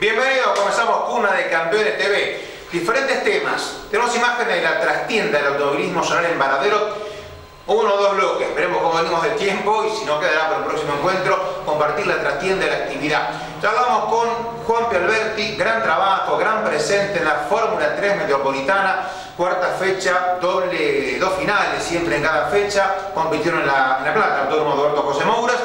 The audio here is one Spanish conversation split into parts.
Bienvenidos, comenzamos Cuna de Campeones TV. Diferentes temas. Tenemos imágenes de la trastienda del automovilismo zonal en Varadero. Uno o dos bloques, veremos cómo venimos de tiempo y si no quedará para el próximo encuentro compartir la trastienda de la actividad. Ya hablamos con Juan Alberti, gran trabajo, gran presente en la Fórmula 3 Metropolitana, cuarta fecha, doble, dos finales siempre en cada fecha, compitieron en la, en la plata, autónomo Eduardo José Mouras.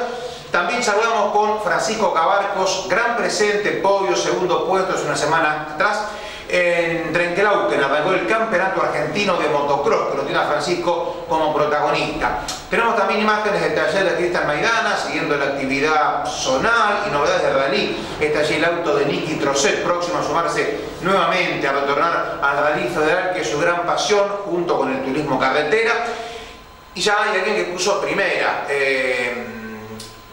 También charlamos con Francisco Cabarcos, gran presente, podio, segundo puesto, es una semana atrás, en Trenquelauquen, arrancó el campeonato argentino de motocross, que lo tiene a Francisco como protagonista. Tenemos también imágenes del taller de Cristian Maidana, siguiendo la actividad zonal y novedades de rally. Está allí el auto de Nicky Trocet, próximo a sumarse nuevamente a retornar al rally federal, que es su gran pasión, junto con el turismo carretera. Y ya hay alguien que puso primera. Eh,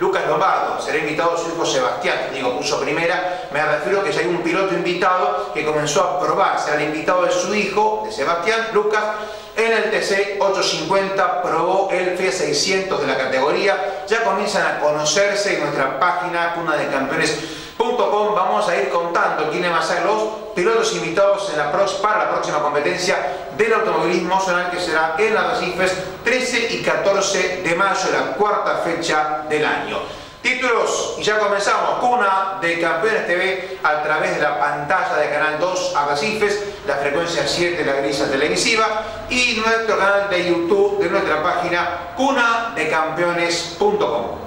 Lucas Lombardo, será invitado su hijo Sebastián, digo, puso primera, me refiero a que ya hay un piloto invitado que comenzó a probar, será el invitado de su hijo, de Sebastián, Lucas, en el TC 850 probó el Fiat 600 de la categoría, ya comienzan a conocerse en nuestra página cuna de campeones.com, vamos a ir contando quiénes van a ser los pilotos invitados en la para la próxima competencia del automovilismo zonal que será en las Recifes 13 y 14 de mayo, la cuarta fecha del año. Títulos, y ya comenzamos, Cuna de Campeones TV a través de la pantalla de Canal 2 Arrecifes, la frecuencia 7 de la grisa televisiva y nuestro canal de YouTube de nuestra página cunadecampeones.com.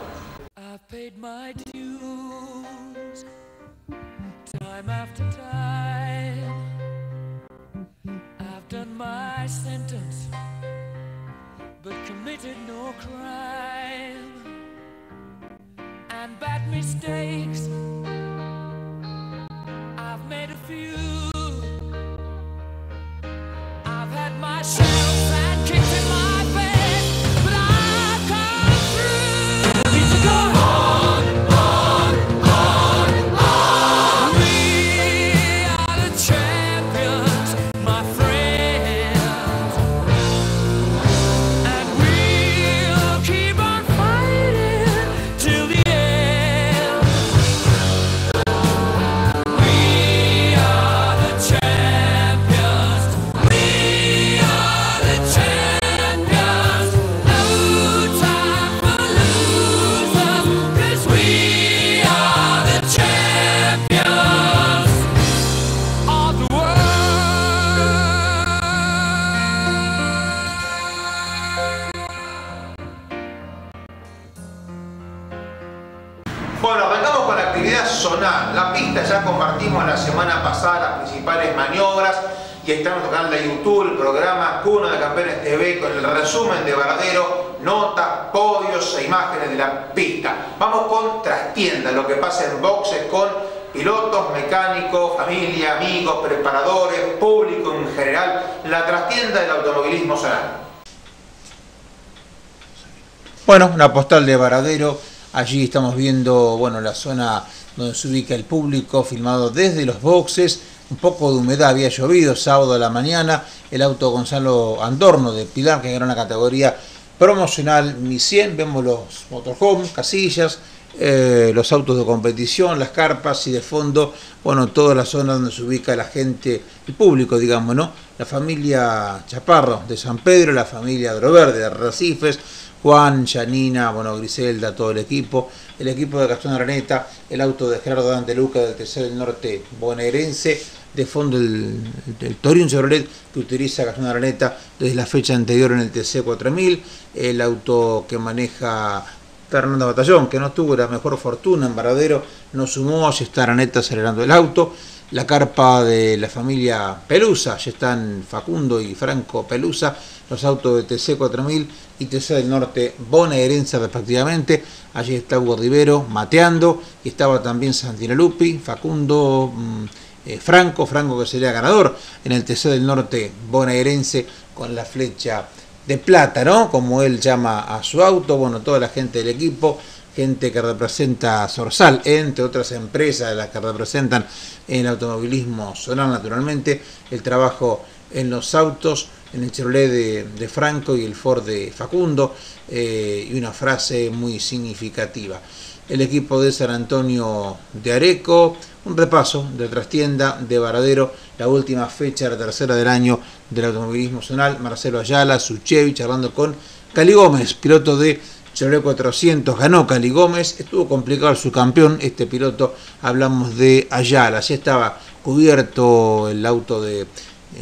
my sentence. but committed no crime and bad mistakes. I've made a few. I've had my shells trastienda, lo que pasa en boxes con pilotos, mecánicos, familia, amigos, preparadores, público en general, la trastienda del automovilismo zonal. Bueno, una postal de Varadero, allí estamos viendo bueno, la zona donde se ubica el público, filmado desde los boxes, un poco de humedad, había llovido sábado a la mañana, el auto Gonzalo Andorno de Pilar, que era una categoría promocional Mi 100, vemos los motorhome, casillas, eh, los autos de competición, las carpas y de fondo, bueno, toda la zona donde se ubica la gente, el público, digamos, ¿no? La familia Chaparro de San Pedro, la familia Droverde de Recifes, Juan, Janina, bueno, Griselda, todo el equipo, el equipo de Gastón Araneta, el auto de Gerardo Dante Luca del Tercer del Norte bonaerense, de fondo el, el, Torin Chevrolet que utiliza Gastón Araneta desde la fecha anterior en el TC 4000, el auto que maneja Fernando Batallón, que no tuvo la mejor fortuna en Varadero, no sumó, allí está Araneta acelerando el auto, la carpa de la familia Pelusa, allí están Facundo y Franco Pelusa, los autos de TC 4000 y TC del Norte bonaerense respectivamente. Allí está Hugo Rivero mateando y estaba también Santino Lupi, Facundo, mm, eh, Franco, Franco que sería ganador en el TC del Norte bonaerense con la flecha de plata, ¿no? Como él llama a su auto, bueno, toda la gente del equipo, gente que representa a Sorsal, entre otras empresas las que representan el automovilismo zonal naturalmente, el trabajo en los autos, en el Chevrolet de, Franco y el Ford de Facundo, eh, y una frase muy significativa. El equipo de San Antonio de Areco, un repaso de trastienda de Varadero, la última fecha, la tercera del año del automovilismo zonal, Marcelo Ayala, Suchevich, hablando con Cali Gómez, piloto de Chevrolet 400, ganó Cali Gómez, estuvo complicado su campeón, este piloto, hablamos de Ayala, ya estaba cubierto el auto de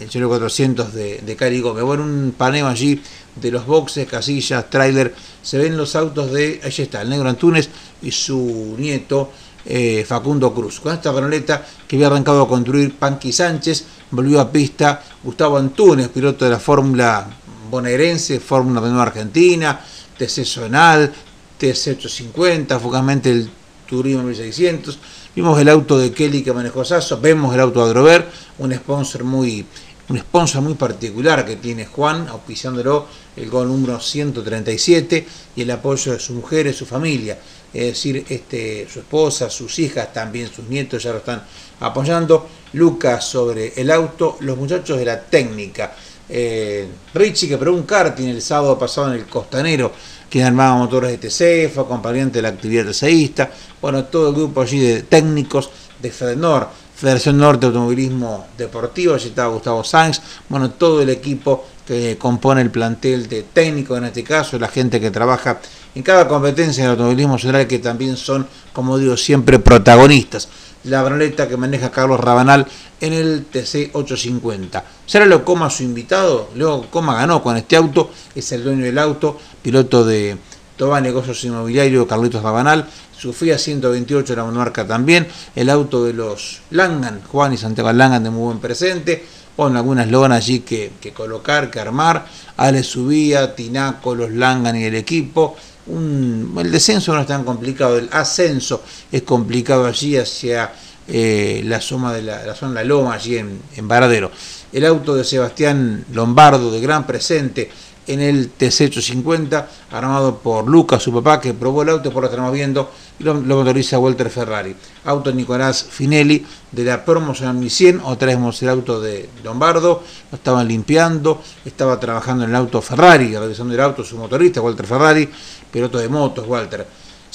el Chevrolet 400 de, de Cali Gómez, bueno, un paneo allí de los boxes, casillas, tráiler, se ven los autos de, allí está, el negro Antunes y su nieto eh, Facundo Cruz. Con esta panoleta que había arrancado a construir Panqui Sánchez, volvió a pista Gustavo Antunes, piloto de la Fórmula bonaerense, Fórmula de Nueva Argentina, TC Zonal, TC850, focalmente el Turismo 1600. Vimos el auto de Kelly que manejó Sasso, vemos el auto de Adrover, un sponsor muy un sponsor muy particular que tiene Juan, auspiciándolo el gol número 137 y el apoyo de su mujer y su familia. Es decir, este, su esposa, sus hijas, también sus nietos ya lo están apoyando. Lucas sobre el auto, los muchachos de la técnica. Eh, Richie que probó un karting el sábado pasado en el Costanero, quien armaba motores de TC, fue acompañante de la actividad TCista. Bueno, todo el grupo allí de técnicos de Fedenor Federación Norte Automovilismo Deportivo, allí estaba Gustavo Sáenz, bueno, todo el equipo que compone el plantel de técnico en este caso, la gente que trabaja en cada competencia del automovilismo general que también son, como digo, siempre protagonistas. La branoleta que maneja Carlos Rabanal en el TC 850. ¿Será lo coma su invitado? Luego Coma ganó con este auto, es el dueño del auto, piloto de Toba Negocios Inmobiliarios, Carlitos Rabanal, Sofía 128 la monarca también, el auto de los Langan, Juan y Santiago Langan de muy buen presente, con algunas lonas allí que, colocar, que armar, Ale Subía, Tinaco, los Langan y el equipo, el descenso no es tan complicado, el ascenso es complicado allí hacia eh, la, zona de la, zona de la Loma, allí en, en Varadero. El auto de Sebastián Lombardo, de gran presente, en el TC850, armado por Lucas, su papá, que probó el auto, por lo que estamos viendo, y lo, motoriza Walter Ferrari. Auto Nicolás Finelli, de la promoción 1100, otra vez el auto de Lombardo, lo estaban limpiando, estaba trabajando en el auto Ferrari, realizando el auto su motorista, Walter Ferrari, piloto de motos, Walter.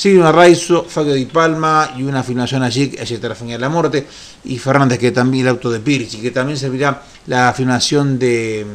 Un arraizo, Fabio Di Palma y una filmación allí, allí está la muerte, y Fernández, que también el auto de Pirchi, que también servirá la filmación de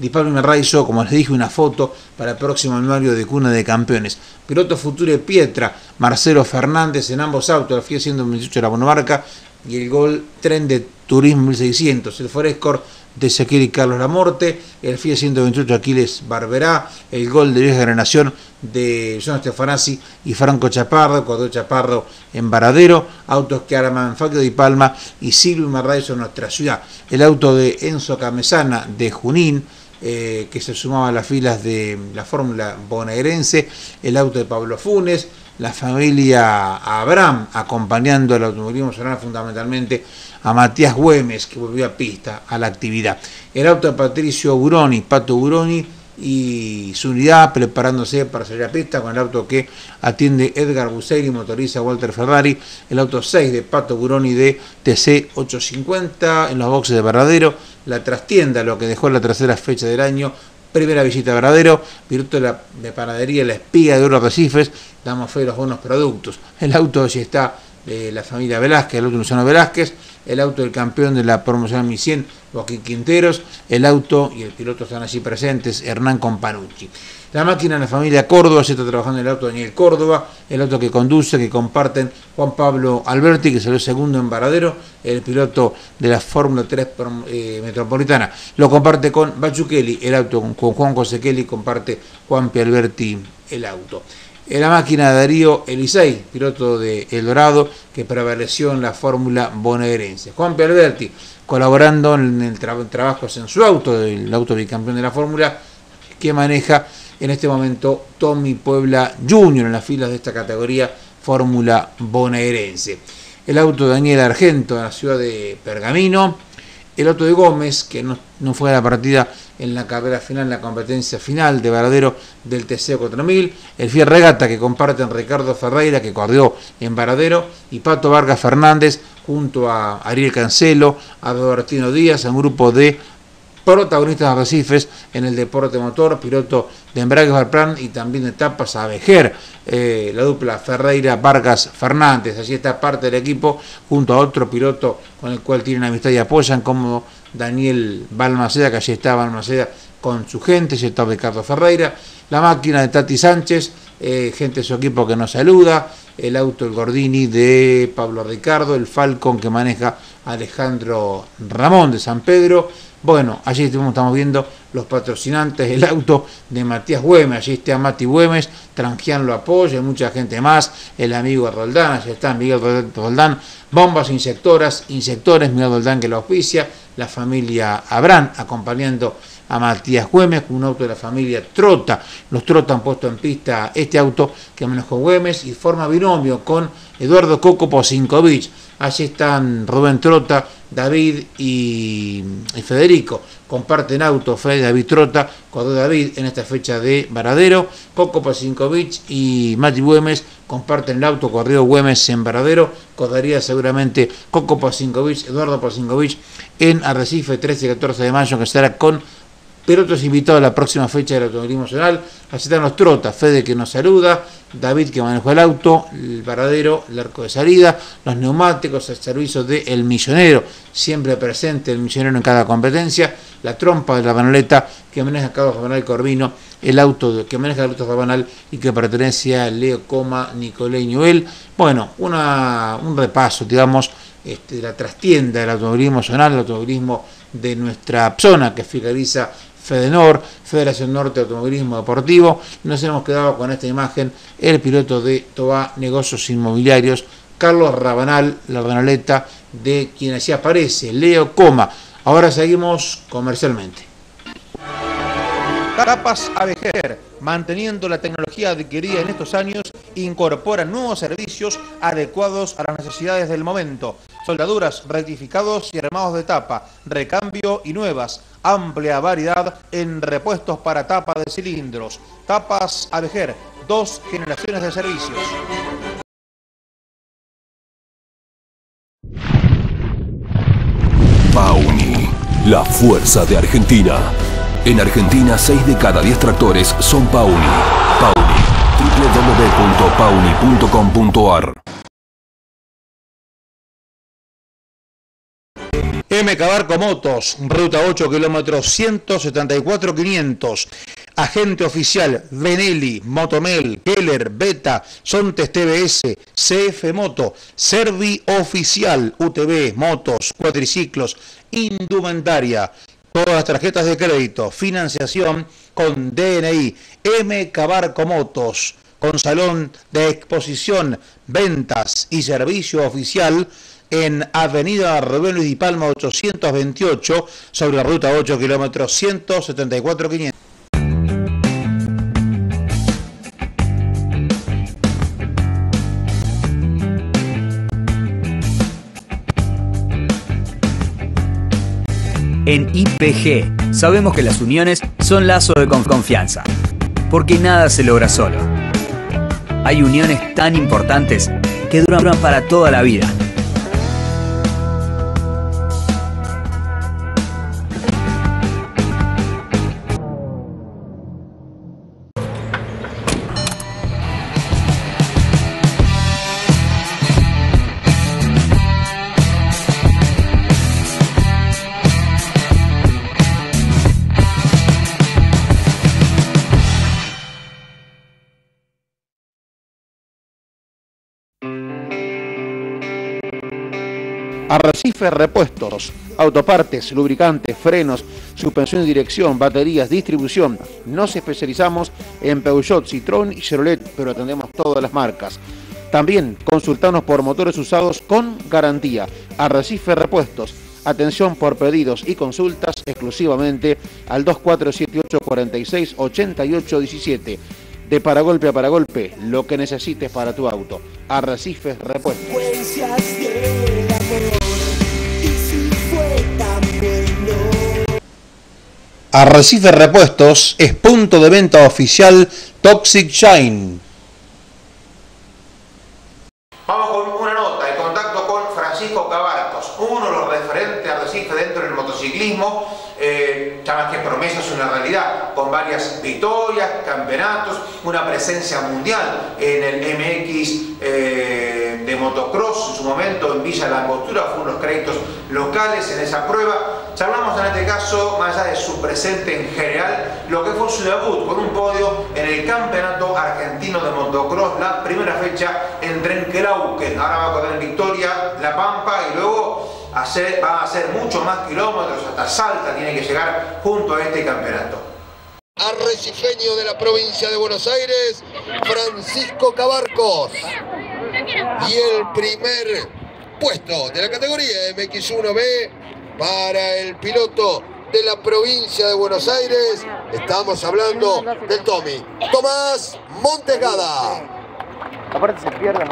Di Pablo Merraizo, como les dije, una foto para el próximo anuario de Cuna de Campeones. Piloto Future Pietra, Marcelo Fernández en ambos autos, el FIA 128 de la Bonomarca y el gol Tren de Turismo 1600. El Forescore de Ezequiel y Carlos Lamorte, el FIA 128 Aquiles Barberá, el gol de Vieja Generación de John Stefanasi y Franco Chaparro, Cordó Chaparro en Varadero, autos que arman Fabio Di Palma y Silvio Marraizo en nuestra ciudad. El auto de Enzo Camesana de Junín, eh, que se sumaba a las filas de la Fórmula bonaerense, el auto de Pablo Funes, la familia Abraham acompañando al automovilismo nacional fundamentalmente a Matías Güemes que volvió a pista a la actividad. El auto de Patricio Buroni, Pato Buroni y su unidad preparándose para salir a pista con el auto que atiende Edgar Buseri, motoriza Walter Ferrari, el auto 6 de Pato Buroni de TC 850 en los boxes de Verdadero, la trastienda, lo que dejó la tercera fecha del año, primera visita a Verdadero, piloto de, la, de panadería La Espía de Oro Recifes, damos fe de los buenos productos. El auto allí está de la familia Velázquez, el auto Luciano Velázquez, el auto del campeón de la promoción 1100, Joaquín Quinteros, el auto y el piloto están allí presentes, Hernán Companucci. La máquina de la familia Córdoba, se está trabajando en el auto de Daniel Córdoba, el auto que conduce, que comparten Juan Pablo Alberti, que salió segundo en Varadero, el piloto de la Fórmula 3 eh, Metropolitana. Lo comparte con Kelly, el auto con Juan José Kelly, comparte Juan P. El auto. La máquina Darío Elisei, piloto de El Dorado, que prevaleció en la Fórmula bonaerense. Juan P. Alberti, colaborando en el trabajo en su auto, el auto bicampeón de la Fórmula, que maneja en este momento Tommy Puebla Jr. en las filas de esta categoría Fórmula bonaerense. El auto de Daniel Argento en la ciudad de Pergamino. El auto de Gómez, que no, fue a la partida en la carrera final, en la competencia final de Varadero del TC 4000. El Fiat Regata que comparten Ricardo Ferreira, que corrió en Varadero, y Pato Vargas Fernández junto a Ariel Cancelo, a Robertino Díaz, un grupo de protagonistas de Arrecifes en el deporte motor, piloto de embrague Barplan y también de etapas a eh, la dupla Ferreira Vargas Fernández, allí está parte del equipo junto a otro piloto con el cual tienen amistad y apoyan como Daniel Balmaceda, que allí está Balmaceda con su gente, allí está Ricardo Ferreira, la máquina de Tati Sánchez, eh, gente de su equipo que nos saluda, el auto, el Gordini de Pablo Ricardo, el Falcon que maneja Alejandro Ramón de San Pedro. Bueno, allí estamos viendo los patrocinantes, el auto de Matías Güemes, allí está Mati Güemes, Trangian lo apoya, mucha gente más, el amigo Roldán, allí está Miguel Roldán, bombas insectoras, insectores, Miguel Roldán que lo auspicia, la familia Abrán acompañando a Matías Güemes, con un auto de la familia Trota. Los Trota han puesto en pista este auto que manejó Güemes y forma binomio con Eduardo Coco Posinkovic. Allí están Rubén Trota, David y, Federico. Comparten auto Fede David Trota, con David en esta fecha de Varadero. Coco Posinkovic y Mati Güemes comparten el auto corrido Güemes en Varadero. Codaría seguramente Coco Posinkovic, Eduardo Posinkovic en Arrecife 13 y 14 de mayo, que estará con pero otros invitados a la próxima fecha del Automovilismo Nacional. Así están los trotas, Fede que nos saluda, David que manejó el auto, el paradero, el arco de salida, los neumáticos, el servicio de El Millonero, siempre presente el Millonero en cada competencia, la trompa de la banaleta que maneja Carlos Rabanal Corvino, el auto que maneja auto Rabanal y que pertenece a Leo Coma, Nicolé Ñuel. Bueno, una, un repaso, digamos, este, de la trastienda del automovilismo nacional, el automovilismo de nuestra zona que fiscaliza FEDENOR, Federación Norte de Automovilismo Deportivo. Nos hemos quedado con esta imagen el piloto de Toa Negocios Inmobiliarios, Carlos Rabanal, la banaleta de quien así aparece, Leo Coma. Ahora seguimos comercialmente. Tapas Avejer, manteniendo la tecnología adquirida en estos años, incorpora nuevos servicios adecuados a las necesidades del momento. Soldaduras, rectificados y armados de tapa, recambio y nuevas. Amplia variedad en repuestos para tapa de cilindros. Tapas Avejer, dos generaciones de servicios. Pauni, la fuerza de Argentina. En Argentina, 6 de cada 10 tractores son Pauni. Pauni. www.pauni.com.ar MK Barco Motos, ruta 8 kilómetros 174 500. Agente oficial Benelli, Motomel, Keller, Beta, Sontes TBS, CF Moto, Servi Oficial, UTV, Motos, Cuatriciclos, Indumentaria. Todas las tarjetas de crédito, financiación con DNI, MK Barco Motos, con salón de exposición, ventas y servicio oficial en Avenida Rubén Luis Di Palma 828 sobre la ruta 8 kilómetros 174 500. En IPG sabemos que las uniones son lazo de confianza, porque nada se logra solo. Hay uniones tan importantes que duran para toda la vida. Arrecife Repuestos, autopartes, lubricantes, frenos, suspensión y dirección, baterías, distribución. Nos especializamos en Peugeot, Citroën y Chevrolet, pero atendemos todas las marcas. También consultamos por motores usados con garantía. Arrecife Repuestos. Atención por pedidos y consultas exclusivamente al 2478 46 88 17. De paragolpe a paragolpe, lo que necesites para tu auto. Arrecifes Repuestos. Arrecife Repuestos es punto de venta oficial Toxic Shine. Vamos con una nota, el contacto con Francisco Cabarcos, uno de los referentes Arrecife dentro del motociclismo, eh, ya más que promesa es una realidad, con varias victorias, campeonatos, una presencia mundial en el MX eh, de motocross en su momento en Villa La Costura, fue unos créditos locales en esa prueba. Charlamos en este caso, más allá de su presente en general, lo que fue su debut con un podio en el Campeonato Argentino de Motocross, la primera fecha en Trenquelauquen. Ahora va a correr en Victoria, La Pampa y luego hacer, va a hacer mucho más kilómetros, hasta Salta tiene que llegar junto a este campeonato. Arrecifeño de la provincia de Buenos Aires, Francisco Cabarcos. Y el primer puesto de la categoría MX1B para el piloto de la provincia de Buenos Aires. Estamos hablando del Tommy. Tomás Montesgada. Aparte se pierde.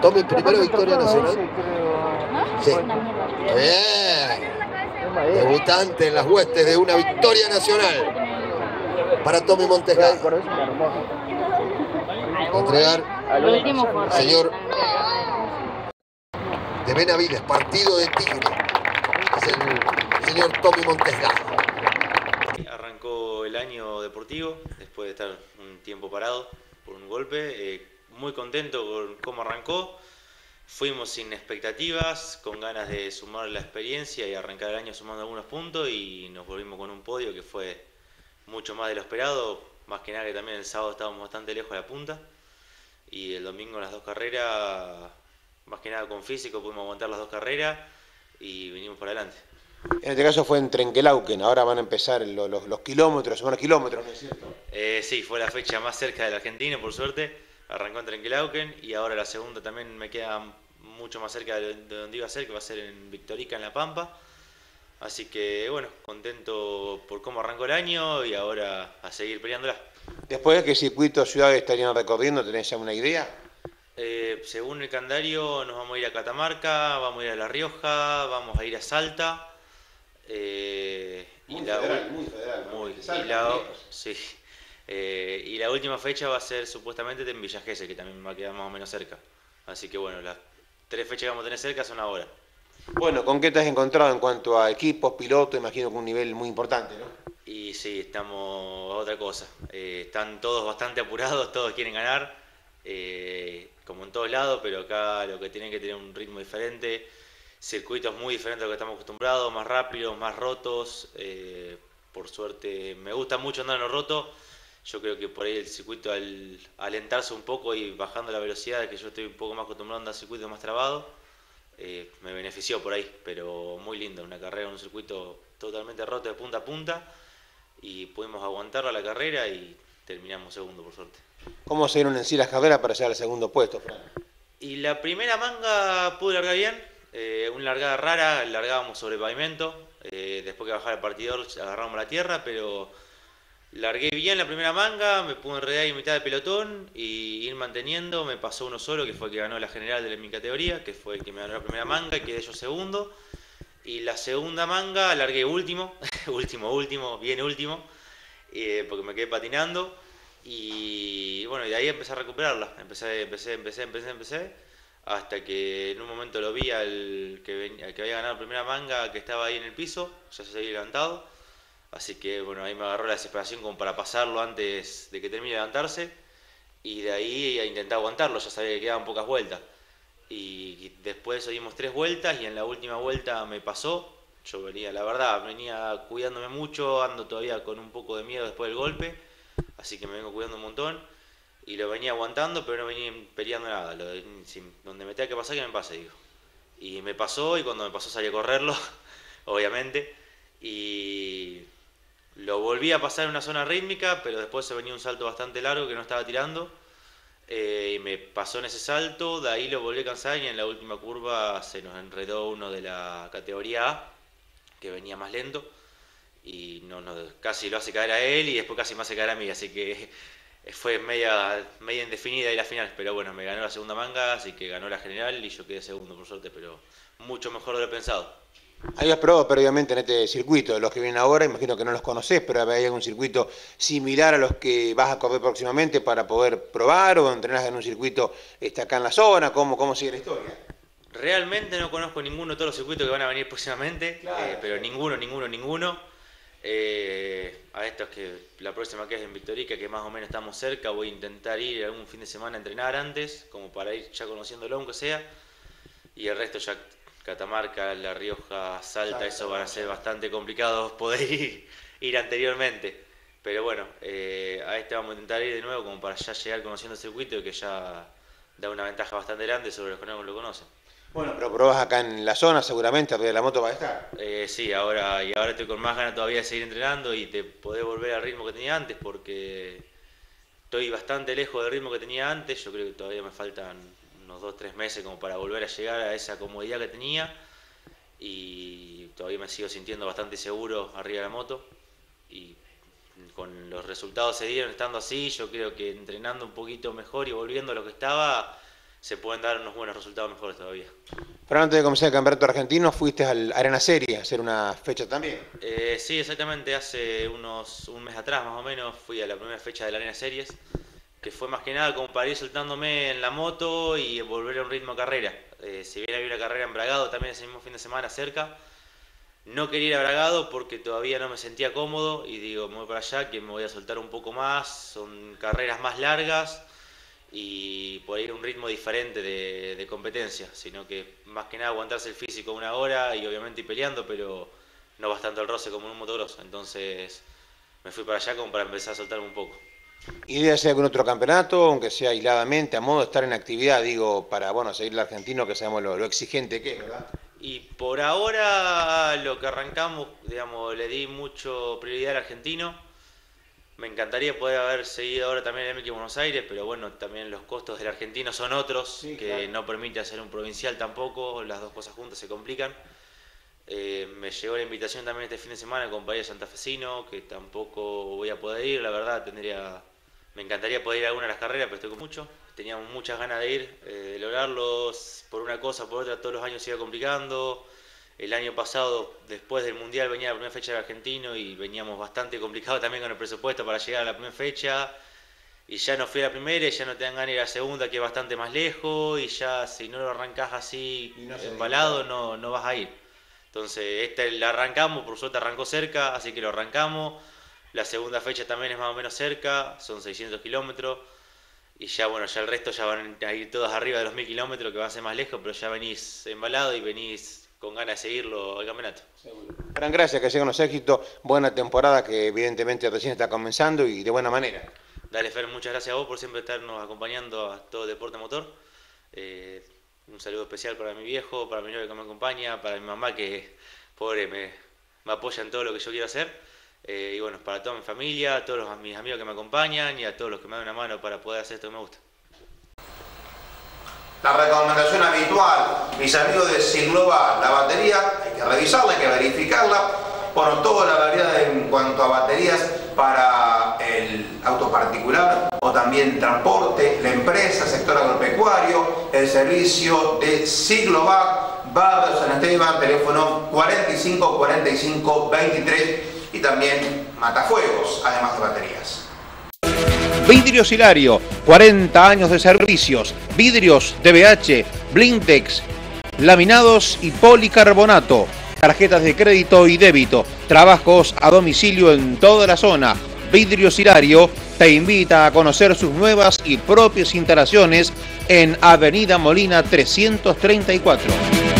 Tommy, primera victoria nacional. Sí. Bien. Debutante en las huestes de una victoria nacional para Tommy Montesgada. Entregar al señor de Benavides, partido de Tigre. Es el señor Tommy Montesgada. Arrancó el año deportivo después de estar un tiempo parado por un golpe. Eh, muy contento con cómo arrancó. Fuimos sin expectativas, con ganas de sumar la experiencia y arrancar el año sumando algunos puntos y nos volvimos con un podio que fue mucho más de lo esperado. Más que nada que también el sábado estábamos bastante lejos de la punta y el domingo las dos carreras, más que nada con físico, pudimos aguantar las dos carreras y vinimos para adelante. En este caso fue en Trenquelauquen, ahora van a empezar los, los, los kilómetros, son kilómetros, ¿no es cierto? Eh, sí, fue la fecha más cerca de la Argentina, por suerte. Arrancó en Trenquelauquen y ahora la segunda también me queda mucho más cerca de donde iba a ser, que va a ser en Victorica, en La Pampa. Así que bueno, contento por cómo arrancó el año y ahora a seguir peleándola. Después de qué circuito ciudades estarían recorriendo, ¿tenés ya una idea? Eh, según el calendario nos vamos a ir a Catamarca, vamos a ir a La Rioja, vamos a ir a Salta. Eh, muy, y federal, la, muy federal, muy, y, la, sí, eh, y la última fecha va a ser supuestamente en Villa Gesell, que también va a quedar más o menos cerca. Así que bueno, las tres fechas que vamos a tener cerca son ahora. Bueno, ¿con qué te has encontrado en cuanto a equipos, pilotos? Imagino con un nivel muy importante, ¿no? Y sí, estamos a otra cosa. Eh, están todos bastante apurados, todos quieren ganar, eh, como en todos lados, pero acá lo que tienen que tener un ritmo diferente, circuitos muy diferentes a lo que estamos acostumbrados, más rápidos, más rotos. Por suerte, me gusta mucho andar en lo roto. Yo creo que por ahí el circuito al alentarse un poco y bajando la velocidad, que yo estoy un poco más acostumbrado a circuitos más trabados, eh, me benefició por ahí, pero muy lindo, una carrera un circuito totalmente roto de punta a punta y pudimos aguantarla la carrera y terminamos segundo por suerte. ¿Cómo se dieron en sí las carreras para llegar al segundo puesto, Fran? Y la primera manga pude largar bien, eh, una largada rara, largábamos sobre pavimento, eh, después que bajara el partidor agarramos la tierra, pero Largué bien la primera manga, me pude enredar en mitad de pelotón y ir manteniendo. Me pasó uno solo, que fue el que ganó la general de mi categoría, que fue el que me ganó la primera manga y quedé yo segundo. Y la segunda manga largué último, último, último, bien último, eh, porque me quedé patinando. Y bueno, y de ahí empecé a recuperarla. Empecé, empecé, empecé, empecé, empecé. Hasta que en un momento lo vi al que, al que había ganado la primera manga, que estaba ahí en el piso, ya se había levantado Así que bueno, ahí me agarró la desesperación como para pasarlo antes de que termine de levantarse. Y de ahí a intentar aguantarlo, ya sabía que quedaban pocas vueltas. Y después dimos tres vueltas y en la última vuelta me pasó. Yo venía, la verdad, venía cuidándome mucho, ando todavía con un poco de miedo después del golpe. Así que me vengo cuidando un montón. Y lo venía aguantando, pero no venía peleando nada. donde me tenga que pasar, que me pase, digo. Y me pasó y cuando me pasó salí a correrlo, obviamente. Y lo volví a pasar en una zona rítmica, pero después se venía un salto bastante largo que no estaba tirando. Eh, y me pasó en ese salto, de ahí lo volví a cansar y en la última curva se nos enredó uno de la categoría A, que venía más lento. Y no, no, casi lo hace caer a él y después casi me hace caer a mí. Así que fue media, media indefinida y la final. Pero bueno, me ganó la segunda manga, así que ganó la general y yo quedé segundo por suerte, pero mucho mejor de lo pensado. Habías probado previamente en este circuito, los que vienen ahora, imagino que no los conoces, pero ¿hay algún circuito similar a los que vas a correr próximamente para poder probar o entrenás en un circuito este, acá en la zona? ¿Cómo, cómo sigue la historia? Realmente no conozco ninguno de todos los circuitos que van a venir próximamente, eh, pero ninguno, ninguno, ninguno. Eh, a estos que la próxima que es en Victorica, que más o menos estamos cerca, voy a intentar ir algún fin de semana a entrenar antes, como para ir ya conociéndolo aunque sea. Y el resto ya Catamarca, La Rioja, Salta, eso van a ser bastante complicados poder ir, anteriormente. Pero bueno, eh, a este vamos a intentar ir de nuevo como para ya llegar conociendo el circuito y que ya da una ventaja bastante grande sobre los que no lo conocen. Bueno, pero probás acá en la zona, seguramente arriba de la moto va a estar. Eh, sí, ahora, y ahora estoy con más ganas todavía de seguir entrenando y de poder volver al ritmo que tenía antes, porque estoy bastante lejos del ritmo que tenía antes. Yo creo que todavía me faltan unos dos, tres meses como para volver a llegar a esa comodidad que tenía y todavía me sigo sintiendo bastante seguro arriba de la moto y con los resultados se dieron estando así, yo creo que entrenando un poquito mejor y volviendo a lo que estaba, se pueden dar unos buenos resultados mejores todavía. Pero antes de comenzar el campeonato argentino, fuiste al Arena Serie a hacer una fecha también. Eh, sí, exactamente, hace unos un mes atrás más o menos fui a la primera fecha de la Arena Series que fue más que nada como para ir soltándome en la moto y volver a un ritmo carrera. Eh, si bien había una carrera en Bragado también ese mismo fin de semana cerca, no quería ir a Bragado porque todavía no me sentía cómodo y digo, me voy para allá que me voy a soltar un poco más, son carreras más largas y por ir un ritmo diferente de, de, competencia, sino que más que nada aguantarse el físico una hora y obviamente ir peleando, pero no bastante el roce como en un motocross. Entonces me fui para allá como para empezar a soltarme un poco. ¿Idea hacer algún otro campeonato, aunque sea aisladamente, a modo de estar en actividad, digo, para bueno seguir el argentino, que sabemos lo, exigente que es, ¿verdad? Y por ahora lo que arrancamos, digamos, le di mucho prioridad al argentino. Me encantaría poder haber seguido ahora también el MX Buenos Aires, pero bueno, también los costos del argentino son otros, que no permite hacer un provincial tampoco, las dos cosas juntas se complican. Eh, me llegó la invitación también este fin de semana con Bahía Santafesino, que tampoco voy a poder ir, la verdad, tendría me encantaría poder ir a alguna de las carreras, pero estoy con mucho. Teníamos muchas ganas de ir, eh, de lograrlos. Por una cosa, por otra, todos los años se iba complicando. El año pasado, después del Mundial, venía la primera fecha del argentino y veníamos bastante complicados también con el presupuesto para llegar a la primera fecha. Y ya no fui a la primera y ya no te dan ganas de ir a la segunda, que es bastante más lejos. Y ya si no lo arrancas así embalado, no, no vas a ir. Entonces, este la arrancamos, por suerte arrancó cerca, así que lo arrancamos la segunda fecha también es más o menos cerca, son 600 kilómetros. Y ya, bueno, ya el resto ya van a ir todos arriba de los 1000 kilómetros, que va a ser más lejos, pero ya venís embalado y venís con ganas de seguirlo al campeonato. Gran gracias, que sigan los éxitos. Buena temporada que evidentemente recién está comenzando y de buena manera. Dale, Fer, muchas gracias a vos por siempre estarnos acompañando a todo deporte motor. Eh, un saludo especial para mi viejo, para mi novio que me acompaña, para mi mamá que, pobre, me, me apoya en todo lo que yo quiero hacer. Eh, y bueno, para toda mi familia, a todos mis amigos que me acompañan y a todos los que me dan una mano para poder hacer esto que me gusta. La recomendación habitual, mis amigos de Sigloba, la batería, hay que revisarla, hay que verificarla. Bueno, toda la variedad en cuanto a baterías para el auto particular o también transporte, la empresa, sector agropecuario, el servicio de Sigloba, Barrio San Esteban, teléfono 45 45 23 y también matafuegos, además de baterías. Vidrios Hilario, 40 años de servicios, vidrios DBH, Blintex, laminados y policarbonato, tarjetas de crédito y débito, trabajos a domicilio en toda la zona. Vidrios Hilario te invita a conocer sus nuevas y propias instalaciones en Avenida Molina 334.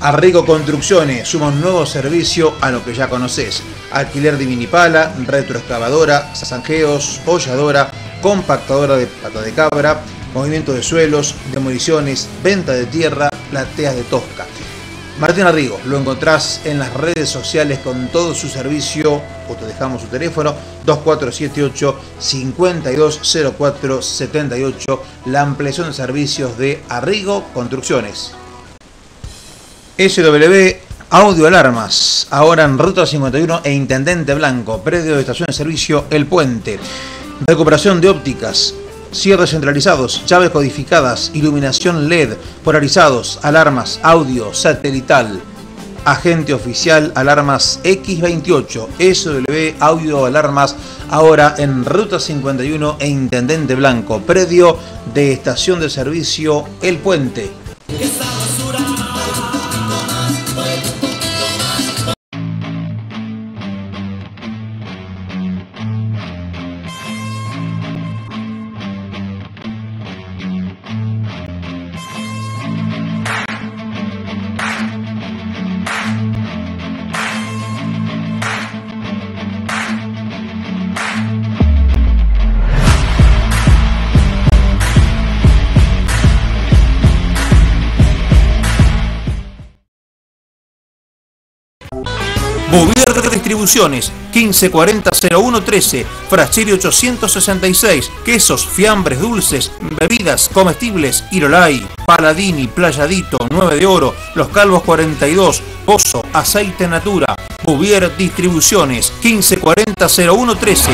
Arrigo Construcciones suma un nuevo servicio a lo que ya conoces. Alquiler de minipala, retroexcavadora, zanjeos, holladora, compactadora de pata de cabra, movimiento de suelos, demoliciones, venta de tierra, plateas de tosca. Martín Arrigo, lo encontrás en las redes sociales con todo su servicio, o te dejamos su teléfono, 2478 520478, la ampliación de servicios de Arrigo Construcciones. SW Audio Alarmas, ahora en Ruta 51 e Intendente Blanco, predio de estación de servicio El Puente. Recuperación de ópticas, cierres centralizados, llaves codificadas, iluminación LED, polarizados, alarmas, audio, satelital. Agente oficial Alarmas X28, SW Audio Alarmas, ahora en Ruta 51 e Intendente Blanco, predio de estación de servicio El Puente. Distribuciones 1540-0113, Fracheri 866, quesos, fiambres dulces, bebidas, comestibles, Irolai, Paladini, Playadito, 9 de Oro, Los Calvos 42, Pozo, Aceite Natura, Bouvier Distribuciones 1540-0113.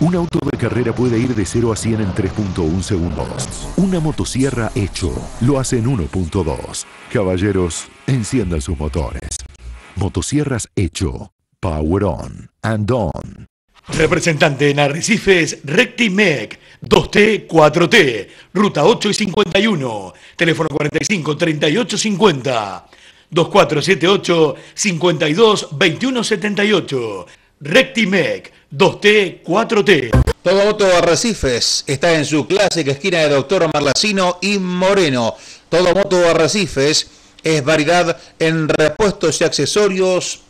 Un auto de carrera puede ir de 0 a 100 en 3.1 segundos. Una motosierra hecho lo hace en 1.2. Caballeros, enciendan sus motores. Motosierras hecho. Power on and on. Representante en Arrecifes, Rectimec, 2T, 4T, Ruta 8 y 51, teléfono 45 38 50, 2478 52 21 78, Rectimec, 2T, 4T. Todo Moto Arrecifes está en su clásica esquina de Doctor Marlacino y Moreno. Todo Moto Arrecifes es variedad en repuestos y accesorios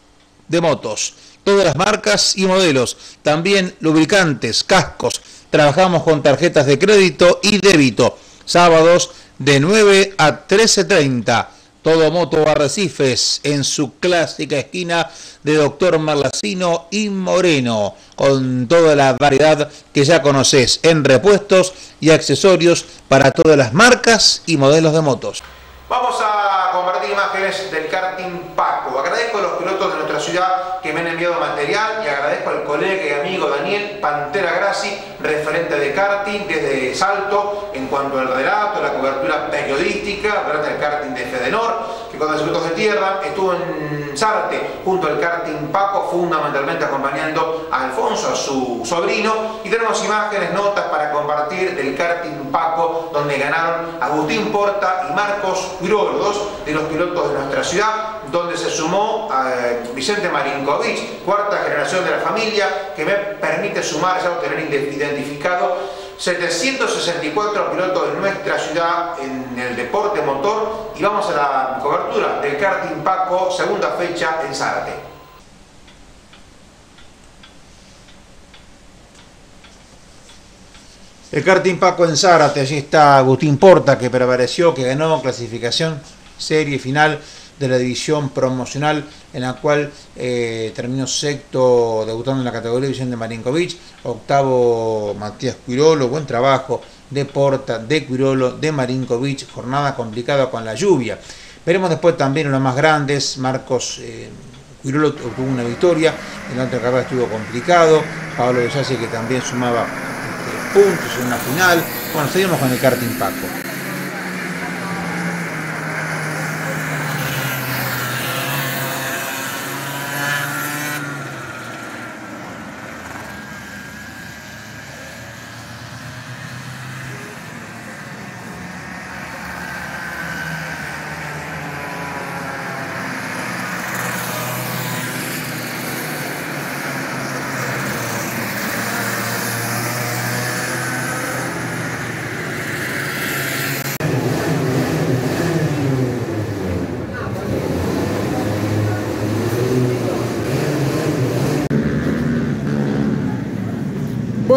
de motos. Todas las marcas y modelos. También lubricantes, cascos. Trabajamos con tarjetas de crédito y débito. Sábados de 9 a 13.30. Todo Moto Arrecifes en su clásica esquina de Doctor Marlacino y Moreno, con toda la variedad que ya conoces en repuestos y accesorios para todas las marcas y modelos de motos. Vamos a compartir imágenes del karting Paco. Agradezco a los pilotos de nuestra ciudad que me han enviado material y agradezco al colega y amigo Daniel Grassi, referente de karting desde Salto, en cuanto al relato, la cobertura periodística, durante el karting de Fedenor, que con circuitos de tierra estuvo en Sarte junto al karting Paco, fundamentalmente acompañando a Alfonso, a su sobrino, y tenemos imágenes, notas para compartir del karting Paco, donde ganaron Agustín Porta y Marcos Grolo, de los pilotos de nuestra ciudad, donde se sumó a Vicente Marinkovic, cuarta generación de la familia, que me permite sumar, ya tener identificado 764 pilotos de nuestra ciudad en el deporte motor y vamos a la cobertura del karting Paco, segunda fecha en Zárate. El karting Paco en Zárate, allí está Agustín Porta que prevaleció, que ganó clasificación serie final de la división promocional en la cual eh, terminó sexto debutando en la categoría de Marinkovic, octavo Matías Cuirolo, buen trabajo de Porta, de Cuirolo, de Marinkovic, jornada complicada con la lluvia. Veremos después también en los más grandes, Marcos eh, Cuirolo obtuvo una victoria, en la otra carrera estuvo complicado, Pablo Bellase que también sumaba este, puntos en una final. Bueno, seguimos con el karting Paco.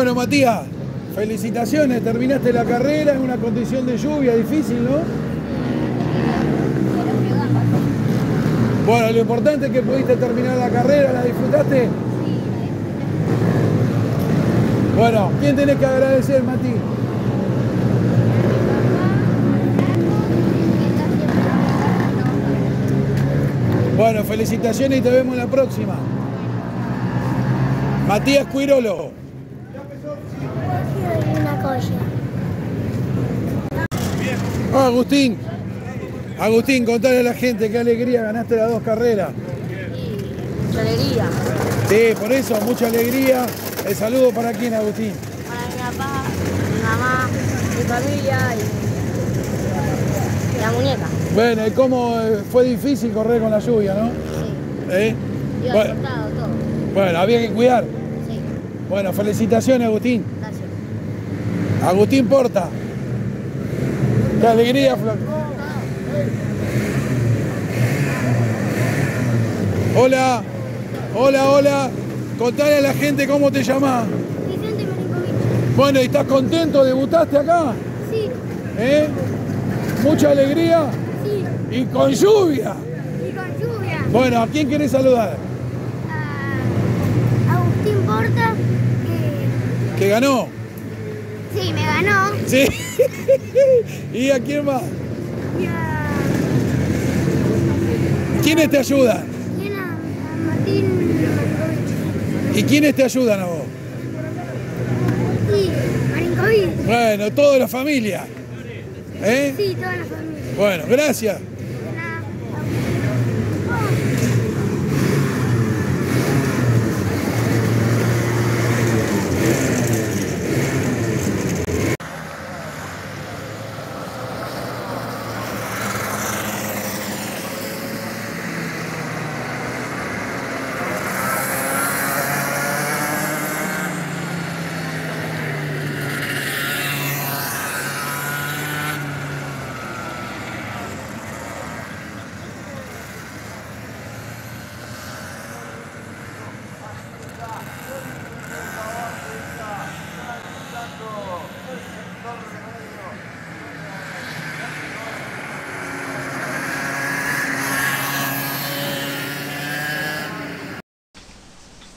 Bueno, Matías, felicitaciones, terminaste la carrera en una condición de lluvia difícil, ¿no? Bueno, lo importante es que pudiste terminar la carrera, ¿la disfrutaste? Bueno, ¿quién tenés que agradecer, Mati? Bueno, felicitaciones y te vemos la próxima. Matías Cuirolo. Ah, Agustín, Agustín, contale a la gente qué alegría ganaste las dos carreras. Mucha alegría. Sí, por eso, mucha alegría. El saludo para quién, Agustín. Para mi papá, mi mamá, mi familia y la muñeca. Bueno, ¿y cómo eh, fue difícil correr con la lluvia, no? ¿Eh? Iba Bueno, todo. bueno, había que cuidar. Sí, Bueno, felicitaciones, Agustín. gracias. Agustín Porta. Qué alegría, Flor. Hola, hola, hola. Contale a la gente cómo te llamas. Vicente Marinkovic. Bueno, ¿y estás contento? ¿Debutaste acá? Sí, ¿Eh? ¿Mucha alegría? sí. Y con lluvia. Y con lluvia. Bueno, ¿a quién querés saludar? A Agustín Porta, que ¿Que ganó? sí, me ganó. Sí. ¿Y a quién más? ¿Quiénes te ayudan? y a, a Martín Marinkovic. ¿Y quiénes te ayudan a vos? Bueno, toda la familia. ¿Eh? Sí, toda la familia. Bueno, gracias.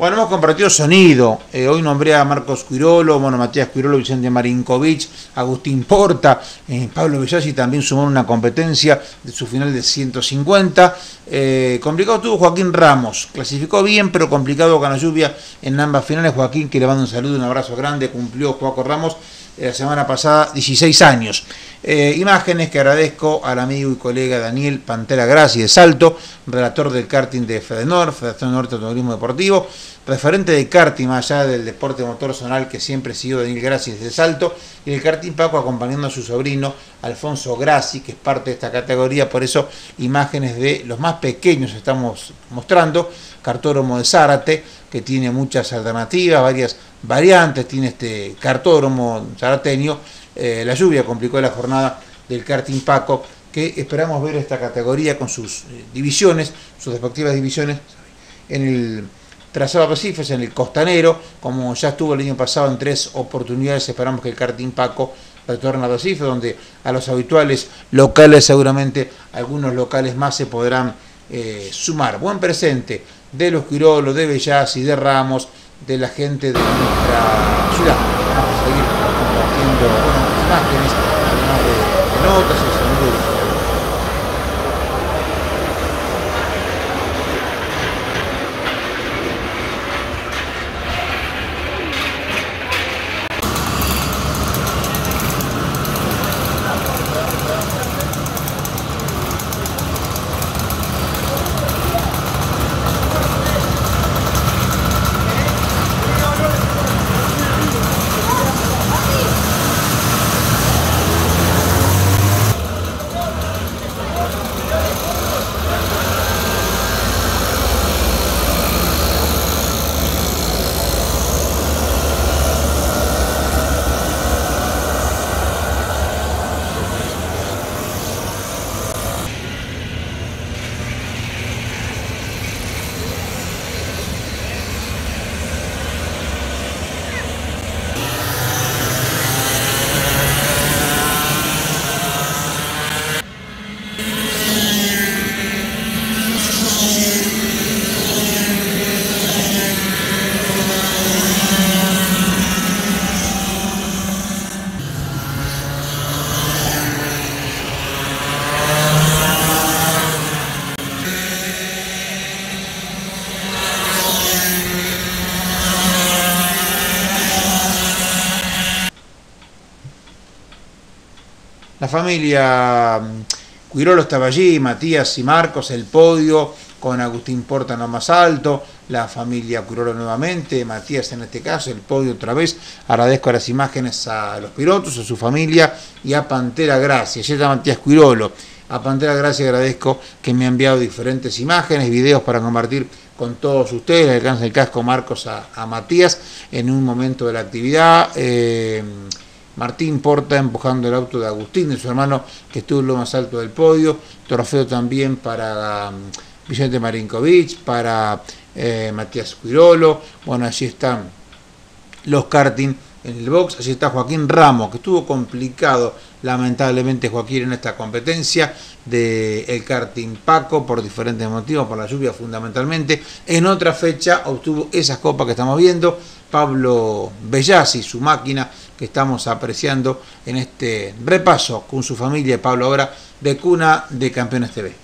Bueno, hemos compartido sonido. Eh, hoy nombré a Marcos Cuirolo, bueno, Matías Cuirolo, Vicente Marinkovic, Agustín Porta, eh, Pablo Villasi también sumó una competencia de su final de 150. Eh, complicado tuvo Joaquín Ramos, clasificó bien, pero complicado con la lluvia en ambas finales. Joaquín, que le mando un saludo, un abrazo grande, cumplió Joaco Ramos la semana pasada 16 años. Eh, imágenes que agradezco al amigo y colega Daniel Pantera Graci de Salto, relator del karting de Fedenor, Federación Norte de Automovilismo Deportivo, referente de karting más allá del deporte motor zonal que siempre siguió Daniel Graci desde Salto, y el karting Paco acompañando a su sobrino Alfonso Graci, que es parte de esta categoría, por eso imágenes de los más pequeños estamos mostrando, cartódromo de Zárate, que tiene muchas alternativas, varias variantes, tiene este cartódromo zarateño, eh, la lluvia complicó la jornada del karting Paco, que esperamos ver esta categoría con sus eh, divisiones, sus respectivas divisiones, en el trazado Recifes, en el costanero, como ya estuvo el año pasado en tres oportunidades, esperamos que el karting Paco retorne a Recife, donde a los habituales locales seguramente algunos locales más se podrán eh, sumar. Buen presente de los Quirolos, de Bellas y de Ramos, de la gente de nuestra ciudad. Vamos a seguir compartiendo bueno, imágenes, además de, de notas familia mm, Cuirolo estaba allí, Matías y Marcos, el podio con Agustín Porta no más alto, la familia Cuirolo nuevamente, Matías en este caso, el podio otra vez. Agradezco las imágenes a los pilotos, a su familia y a Pantera Gracia. Allí está Matías Cuirolo. A Pantera Gracia agradezco que me ha enviado diferentes imágenes, videos para compartir con todos ustedes. Le alcanza el casco Marcos a, a Matías en un momento de la actividad. Eh, Martín Porta empujando el auto de Agustín, de su hermano que estuvo en lo más alto del podio. Trofeo también para um, Vicente Marinkovic, para eh, Matías Cuirolo. Bueno, allí están los karting en el box. Allí está Joaquín Ramos, que estuvo complicado lamentablemente Joaquín en esta competencia del el karting Paco por diferentes motivos, por la lluvia fundamentalmente. En otra fecha obtuvo esas copas que estamos viendo. Pablo Bellasi, su máquina que estamos apreciando en este repaso con su familia, Pablo ahora de Cuna de Campeones TV.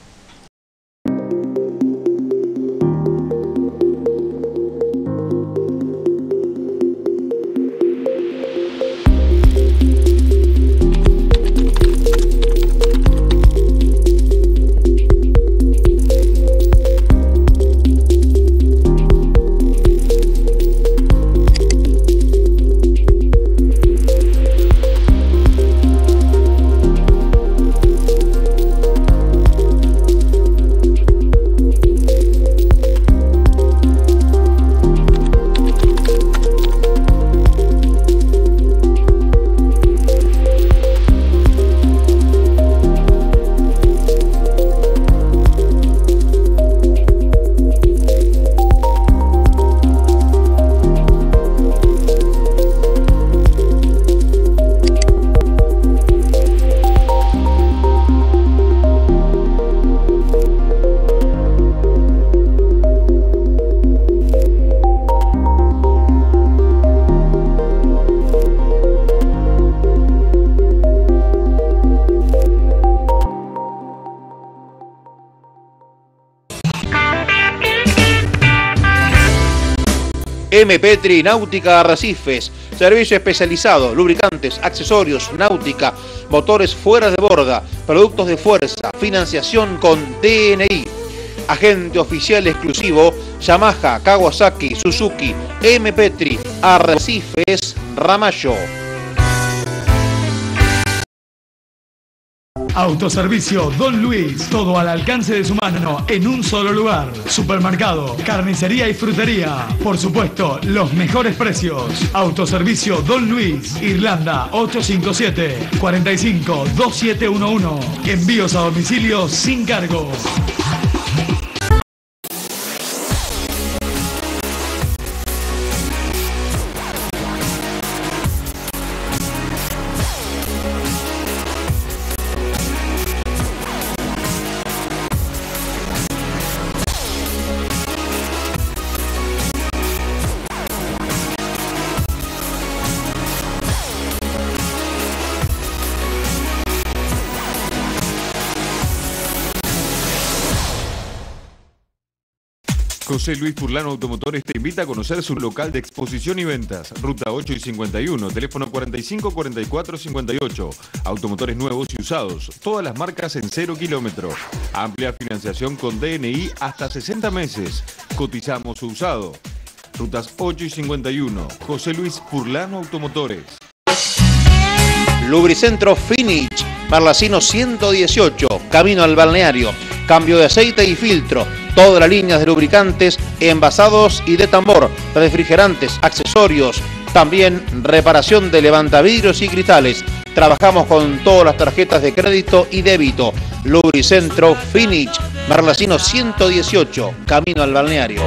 M. Petri Náutica Arrecifes. Servicio especializado, lubricantes, accesorios, náutica, motores fuera de borda, productos de fuerza, financiación con DNI. Agente oficial exclusivo, Yamaha, Kawasaki, Suzuki, M. Petri, Arrecifes, Ramallo. Autoservicio Don Luis, todo al alcance de su mano en un solo lugar. Supermercado, carnicería y frutería. Por supuesto, los mejores precios. Autoservicio Don Luis, Irlanda 857 45 2711. Envíos a domicilio sin cargo. José Luis Furlano Automotores te invita a conocer su local de exposición y ventas. Ruta 8 y 51, teléfono 45 44 58. Automotores nuevos y usados. Todas las marcas en 0 kilómetros. Amplia financiación con DNI hasta 60 meses. Cotizamos su usado. Rutas 8 y 51. José Luis Furlano Automotores. Lubricentro Finish, Marlacino 118, camino al balneario. Cambio de aceite y filtro. Todas las líneas de lubricantes, envasados y de tambor, refrigerantes, accesorios. También reparación de levantavidrios y cristales. Trabajamos con todas las tarjetas de crédito y débito. Lubricentro Finish, Marlacino 118, camino al balneario.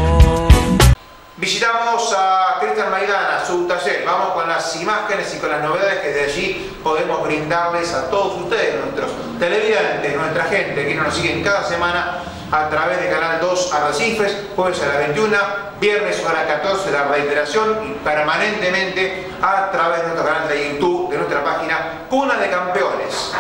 Visitamos a Maidana, su taller. Vamos con las imágenes y con las novedades que de allí podemos brindarles a todos ustedes, nuestros televidentes, nuestra gente que nos siguen cada semana a través de Canal 2 Arrecifes, jueves a las 21, viernes a las 14 la reiteración y permanentemente a través de nuestro canal de YouTube, de nuestra página Cuna de Campeones.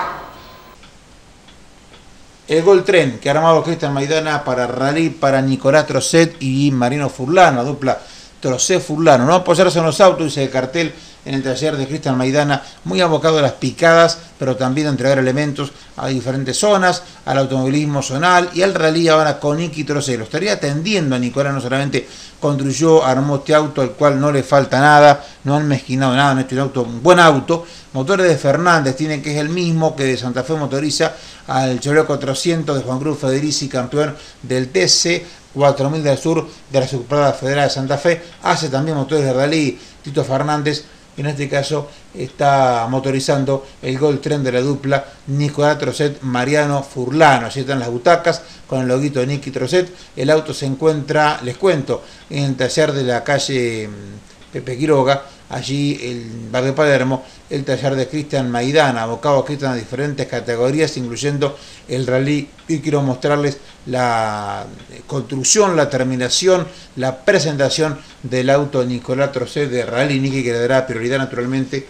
El gol tren que ha armado Cristian Maidana para Rally, para Nicolás Trocet y Marino Furlano, dupla Trocet Furlano. No apoyarse en los autos, dice el cartel en el taller de Cristian Maidana, muy abocado a las picadas, pero también entregar elementos a diferentes zonas, al automovilismo zonal y al rally ahora con Niki Trocé. Lo estaría atendiendo a Nicolás, no solamente construyó, armó este auto al cual no le falta nada, no han mezquinado nada, no es un auto, un buen auto. Motores de Fernández tiene que es el mismo que de Santa Fe motoriza al Chevrolet 400 de Juan Cruz Federici, campeón del TC 4000 del sur de la Superada Federal de Santa Fe. Hace también motores de rally Tito Fernández en este caso está motorizando el Gold Tren de la dupla Nicolás Trocet Mariano Furlano. Allí están las butacas con el loguito de Nicky Trocet. El auto se encuentra, les cuento, en el taller de la calle mm, Pepe Quiroga, allí el barrio Palermo, el taller de Cristian Maidana, abocado a Cristian a diferentes categorías, incluyendo el rally. Y quiero mostrarles la construcción, la terminación, la presentación del auto Nicolás Trocet de Rally Niki, que le dará prioridad naturalmente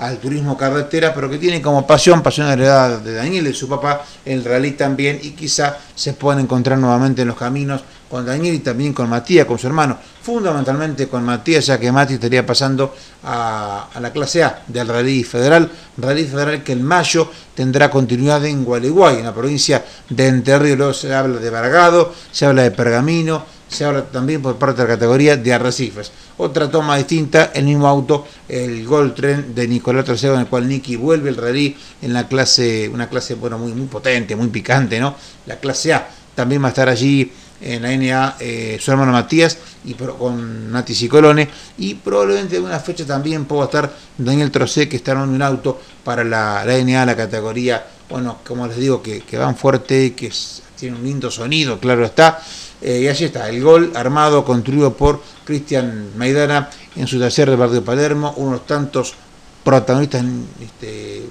al turismo carretera, pero que tiene como pasión, pasión heredada de Daniel, de su papá, el rally también, y quizá se puedan encontrar nuevamente en los caminos con Daniel y también con Matías, con su hermano, fundamentalmente con Matías, ya que Mati estaría pasando a, la clase A del Rally Federal, Rally Federal que en mayo tendrá continuidad en Gualeguay, en la provincia de Entre Ríos, se habla de Vargado, se habla de Pergamino, se habla también por parte de la categoría de arrecifes. Otra toma distinta, el mismo auto, el Gold Tren de Nicolás III, en el cual Nicky vuelve el rally en la clase, una clase bueno, muy, muy potente, muy picante, ¿no? La clase A. También va a estar allí en la NA eh, su hermano Matías y con Nati Cicolone y probablemente en una fecha también pueda estar Daniel Trocé que está en un auto para la, la NA, la categoría, bueno, como les digo, que, que van fuerte, que tiene un lindo sonido, claro está. Eh, y allí está, el gol armado, construido por Cristian Maidana en su taller de Barrio Palermo, unos tantos protagonistas, este,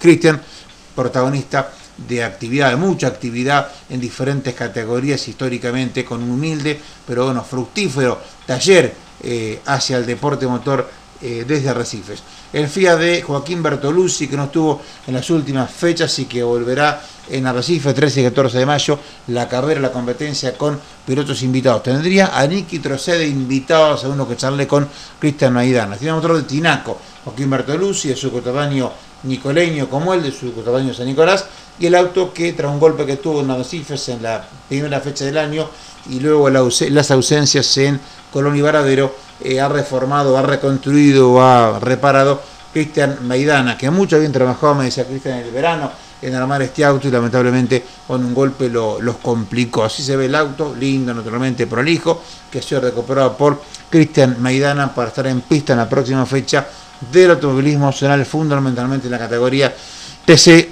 Cristian, protagonista de actividad, de mucha actividad en diferentes categorías históricamente, con un humilde, pero bueno, fructífero taller eh, hacia el deporte motor eh, desde Arrecifes. El FIA de Joaquín Bertolucci, que no estuvo en las últimas fechas y que volverá en Arrecife 13 y 14 de mayo, la carrera, la competencia con pilotos invitados. Tendría a Nicky Trocede invitado, según lo que charlé con Cristian Maidana. Tiene otro de Tinaco, Joaquín Bertolucci, de su cotabaño nicoleño como el de su cotabaño San Nicolás, y el auto que tras un golpe que tuvo en Arrecifes en la primera fecha del año y luego las ausencias en Colón y Varadero, eh, ha reformado, ha reconstruido, ha reparado Cristian Maidana, que mucho bien trabajado, me decía Cristian, en el verano, en armar este auto y lamentablemente con un golpe lo, los complicó. Así se ve el auto, lindo, naturalmente prolijo, que ha sido recuperado por Cristian Maidana para estar en pista en la próxima fecha del automovilismo nacional, fundamentalmente en la categoría TC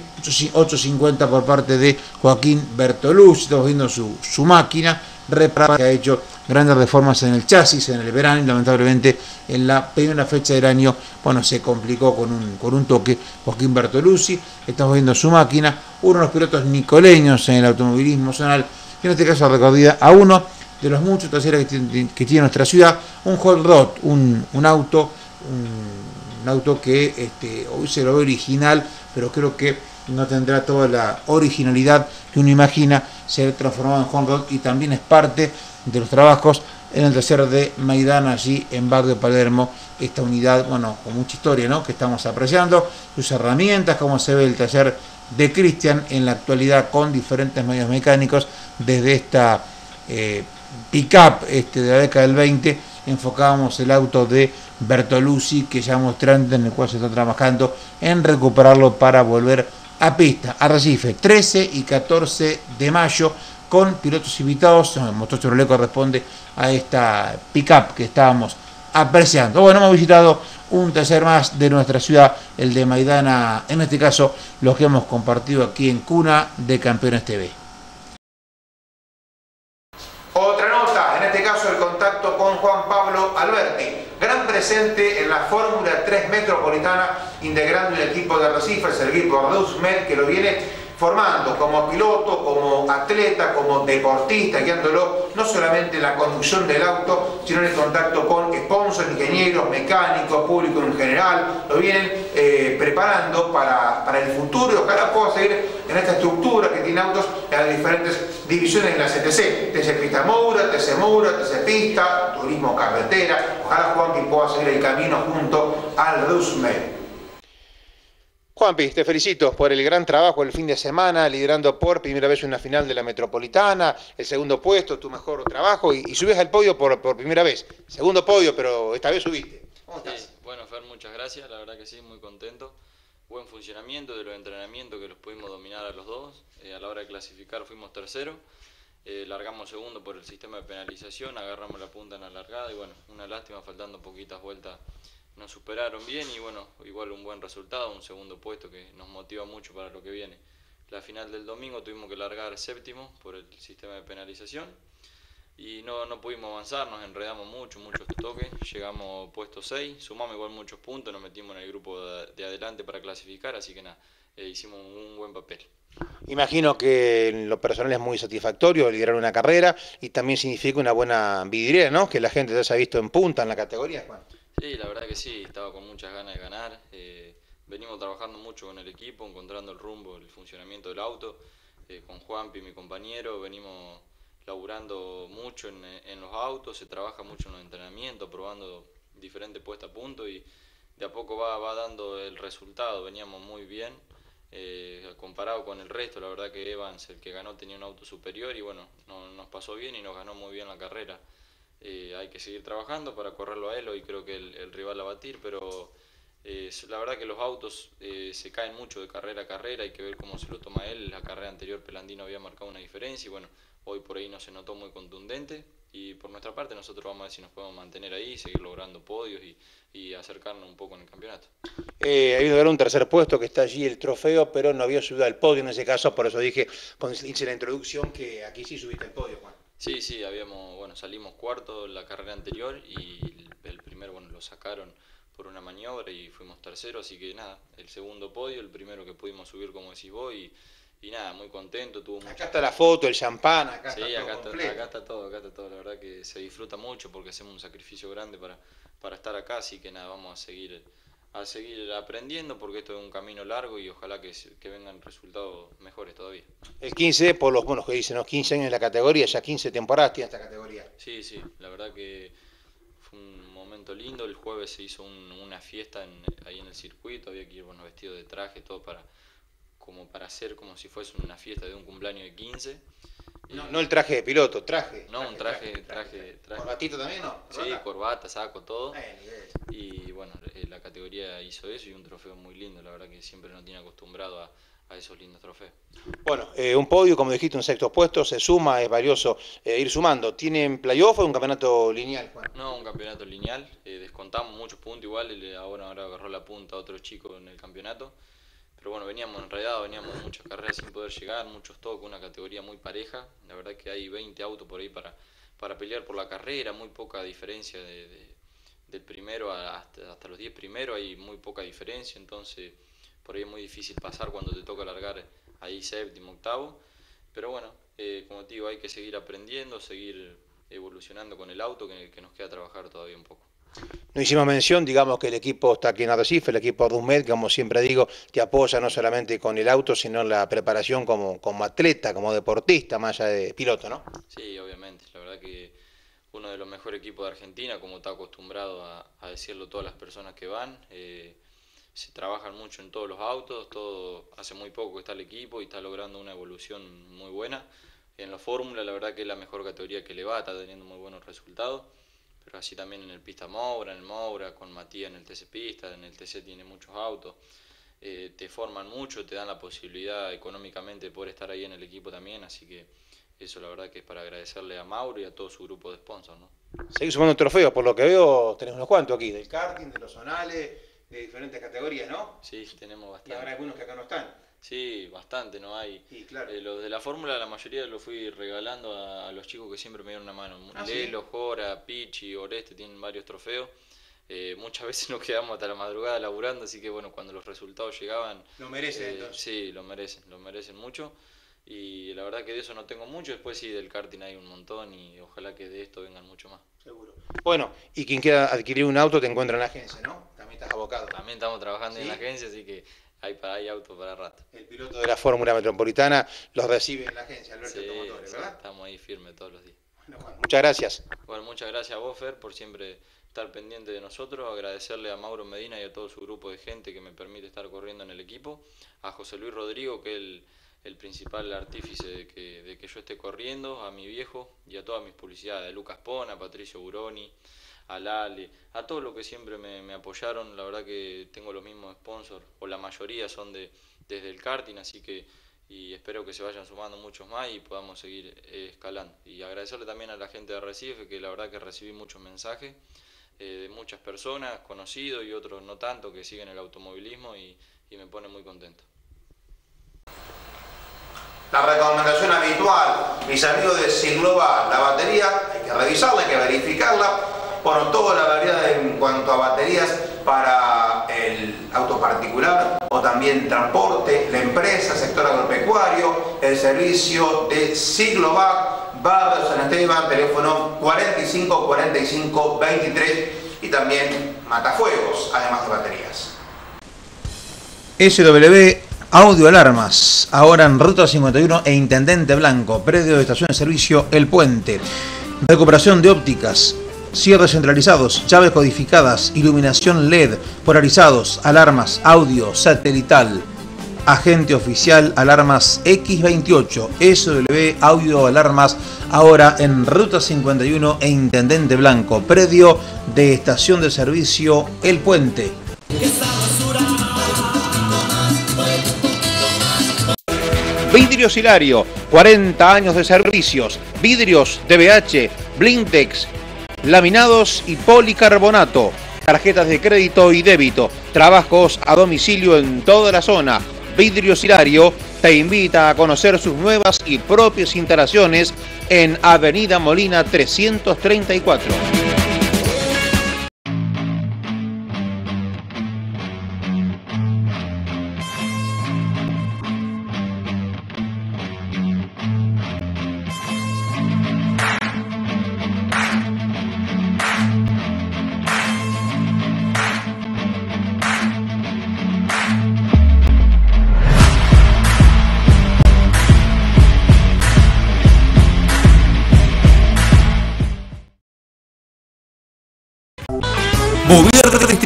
850 por parte de Joaquín Bertoluzzi. Estamos viendo su, su máquina reparada que ha hecho grandes reformas en el chasis en el verano y lamentablemente en la primera fecha del año bueno se complicó con un, con un toque Joaquín Bertoluzzi. Estamos viendo su máquina uno de los pilotos nicoleños en el automovilismo nacional en este caso recordida a uno de los muchos talleres que, tiene, nuestra ciudad un hot rod un, un auto un, un, auto que este, hoy se lo ve original pero creo que no tendrá toda la originalidad que uno imagina ser transformado en hot rod y también es parte de los trabajos en el taller de Maidana, allí en Barrio Palermo, esta unidad, bueno, con mucha historia, ¿no? Que estamos apreciando, sus herramientas, cómo se ve el taller de Cristian en la actualidad con diferentes medios mecánicos, desde esta eh, pick-up este, de la década del 20, enfocábamos el auto de Bertolucci, que ya mostrando en el cual se está trabajando en recuperarlo para volver a pista, a Recife, 13 y 14 de mayo, con pilotos invitados. El motor Chevrolet corresponde a esta pickup que estábamos apreciando. Bueno, hemos visitado un tercer más de nuestra ciudad, el de Maidana, en este caso, los que hemos compartido aquí en Cuna de Campeones TV. Otra nota, en este caso el contacto con Juan Pablo Alberti, presente en la Fórmula 3 Metropolitana, integrando el equipo de Recifes, el equipo Med, que lo viene formando como piloto, como atleta, como deportista, guiándolo no solamente en la conducción del auto, sino en el contacto con sponsors, ingenieros, mecánicos, público en general, lo vienen eh, preparando para, para, el futuro y ojalá pueda seguir en esta estructura que tiene autos en las diferentes divisiones de la CTC, TC Pista Moura, TC Moura, TC Pista, Turismo Carretera, ojalá Juan que pueda seguir el camino junto al Rusmel. Juanpi, te felicito por el gran trabajo el fin de semana, liderando por primera vez una final de la Metropolitana, el segundo puesto, tu mejor trabajo, y, subes al podio por, primera vez. Segundo podio, pero esta vez subiste. ¿Cómo estás? Bueno, Fer, muchas gracias, la verdad que sí, muy contento. Buen funcionamiento de los entrenamientos que los pudimos dominar a los dos. Eh, a la hora de clasificar fuimos tercero. Eh, largamos segundo por el sistema de penalización, agarramos la punta en la y bueno, una lástima, faltando poquitas vueltas nos superaron bien y bueno, igual un buen resultado, un segundo puesto que nos motiva mucho para lo que viene. La final del domingo tuvimos que largar séptimo por el sistema de penalización y no, no pudimos avanzar, nos enredamos mucho, muchos toques, llegamos puesto 6, sumamos igual muchos puntos, nos metimos en el grupo de, de adelante para clasificar, así que nada, eh, hicimos un buen papel. Imagino que en lo personal es muy satisfactorio liderar una carrera y también significa una buena vidriera, ¿no? Que la gente ya se ha visto en punta en la categoría. Juan. Sí, la verdad que sí, estaba con muchas ganas de ganar. eh, venimos trabajando mucho con el equipo, encontrando el rumbo, el funcionamiento del auto. eh, con Juanpi, mi compañero, venimos laburando mucho en, en los autos, se trabaja mucho en los entrenamientos, probando diferentes puestas a punto y de a poco va, va dando el resultado. Veníamos muy bien. eh, comparado con el resto, la verdad que Evans, el que ganó, tenía un auto superior y bueno, no- nos pasó bien y nos ganó muy bien la carrera. Eh, hay que seguir trabajando para correrlo a él, hoy creo que el, el rival a batir, pero eh, la verdad que los autos eh, se caen mucho de carrera a carrera, hay que ver cómo se lo toma él. La carrera anterior Pelandino había marcado una diferencia y bueno, hoy por ahí no se notó muy contundente. Y por nuestra parte nosotros vamos a ver si nos podemos mantener ahí, seguir logrando podios y, y acercarnos un poco en el campeonato. Eh, hay un tercer puesto que está allí el trofeo, pero no había subido al podio en ese caso, por eso dije, cuando hice la introducción, que aquí sí subiste al podio, Juan. Sí, sí, habíamos, bueno, salimos cuarto la carrera anterior y el, primero, bueno, lo sacaron por una maniobra y fuimos tercero, así que nada, el segundo podio, el primero que pudimos subir como decís vos y, y nada, muy contento, tuvo mucho... Acá está la foto, el champán, acá Sí, está todo acá está, completo. acá está todo, acá está todo, la verdad que se disfruta mucho porque hacemos un sacrificio grande para, para estar acá, así que nada, vamos a seguir a seguir aprendiendo porque esto es un camino largo y ojalá que, que vengan resultados mejores todavía. El 15, por los buenos que dicen, ¿no? 15 años en la categoría, ya 15 temporadas tiene esta categoría. Sí, sí, la verdad que fue un momento lindo. El jueves se hizo un- una fiesta en- ahí en el circuito, había que ir bueno, vestido de traje, todo para como para hacer como si fuese una fiesta de un cumpleaños de 15. No, no el traje de piloto, traje. No, un traje, traje, traje. ¿Corbatito también, no? Sí, ¿Corbata? saco, todo. Y bueno, eh, la categoría hizo eso y un trofeo muy lindo, la verdad que siempre nos tiene acostumbrado a, a esos lindos trofeos. Bueno, eh, un podio, como dijiste, un sexto puesto, se suma, es valioso eh, ir sumando. ¿Tienen playoff o un campeonato lineal, Juan? No, un campeonato lineal, eh, descontamos muchos puntos igual, ahora, ahora agarró la punta otro chico en el campeonato, pero bueno, veníamos enredados, veníamos muchas carreras sin poder llegar, muchos toques, una categoría muy pareja, la verdad que hay 20 autos por ahí para, para pelear por la carrera, muy poca diferencia de, de- del primero a- hasta, hasta los 10 primeros, hay muy poca diferencia, entonces por ahí es muy difícil pasar cuando te toca largar ahí séptimo, octavo, pero bueno, eh, como te digo, hay que seguir aprendiendo, seguir evolucionando con el auto, que nos queda trabajar todavía un poco. No hicimos mención, digamos que el equipo está aquí en Arrecife, el equipo Dumet, como siempre digo, te apoya no solamente con el auto, sino en la preparación como, como atleta, como deportista, más allá de piloto, ¿no? Sí, obviamente, la verdad que uno de los mejores equipos de Argentina, como está acostumbrado a, a decirlo todas las personas que van, eh, se trabajan mucho en todos los autos, todo hace muy poco que está el equipo y está logrando una evolución muy buena. En la fórmula, la verdad que es la mejor categoría que le va, está teniendo muy buenos resultados, pero así también en el Pista Moura, en el Moura, con Matías en el TC Pista, en el TC tiene muchos autos. eh, te forman mucho, te dan la posibilidad económicamente de poder estar ahí en el equipo también, así que eso la verdad que es para agradecerle a Mauro y a todo su grupo de sponsors, ¿no? Seguís sumando trofeos, por lo que veo, tenés unos cuantos aquí, del karting, de los zonales, de diferentes categorías, ¿no? Sí, tenemos Y bastante. habrá algunos que acá no están. Sí, bastante, ¿no? Hay. Sí, claro. eh, los de la fórmula, la mayoría los fui regalando a, a los chicos que siempre me dieron una mano. Ah, ¿sí? Lelo, Jora, Pichi, Oreste tienen varios trofeos. Eh, muchas veces nos quedamos hasta la madrugada laburando, así que bueno, cuando los resultados llegaban. Lo merecen, eh, entonces. Sí, lo merecen, lo merecen mucho. Y la verdad que de eso no tengo mucho. Después sí, del karting hay un montón y ojalá que de esto vengan mucho más. Seguro. Bueno, y quien quiera adquirir un auto te encuentra en la agencia, ¿no? También estás abocado. También estamos trabajando en ¿Sí? la agencia, así que hay, para, hay auto para rato. El piloto de la Fórmula Metropolitana los recibe en la agencia, Alberto Sí, Automotores, sí, ¿verdad? estamos ahí firmes todos los días. Muchas gracias. Bueno, muchas gracias a vos, Fer, por siempre estar pendiente de nosotros, agradecerle a Mauro Medina y a todo su grupo de gente que me permite estar corriendo en el equipo, a José Luis Rodrigo, que es el, el principal artífice de que, de que yo esté corriendo, a mi viejo y a todas mis publicidades, a Lucas Pona, a Patricio Buroni, a Lale, a todos los que siempre me, apoyaron, la verdad que tengo los mismos sponsors, o la mayoría son de desde el karting, así que y espero que se vayan sumando muchos más y podamos seguir eh, escalando. Y agradecerle también a la gente de Recife, que la verdad que recibí muchos mensajes eh, de muchas personas, conocidos y otros no tanto, que siguen el automovilismo y, y me pone muy contento. La recomendación habitual, mis amigos de Sigloba, la batería, hay que revisarla, hay que verificarla. Bueno, toda la variedad en cuanto a baterías para el auto particular o también transporte, la empresa, sector agropecuario, el servicio de Sigloba, Barrio San Esteban, teléfono 45 45 23 y también matafuegos, además de baterías. SW Audio Alarmas, ahora en Ruta 51 e Intendente Blanco, predio de estación de servicio El Puente. Recuperación de ópticas, cierres centralizados, llaves codificadas, iluminación LED, polarizados, alarmas, audio, satelital. Agente oficial Alarmas X28, SW Audio Alarmas, ahora en Ruta 51 e Intendente Blanco, predio de estación de servicio El Puente. Vidrios Hilario, 40 años de servicios, vidrios DBH, Blintex, laminados y policarbonato, tarjetas de crédito y débito, trabajos a domicilio en toda la zona. Vidrios Hilario te invita a conocer sus nuevas y propias instalaciones en Avenida Molina 334.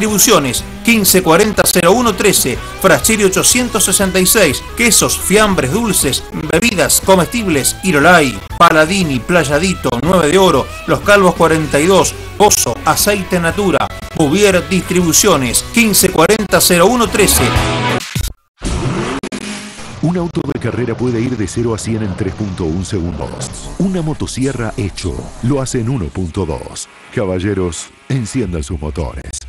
Distribuciones 1540-0113, Fracheri 866, quesos, fiambres dulces, bebidas, comestibles, Irolai, Paladini, Playadito, 9 de Oro, Los Calvos 42, Pozo, Aceite Natura, Bouvier Distribuciones 1540-0113. Un auto de carrera puede ir de 0 a 100 en 3.1 segundos. Una motosierra hecho lo hace en 1.2. Caballeros, enciendan sus motores.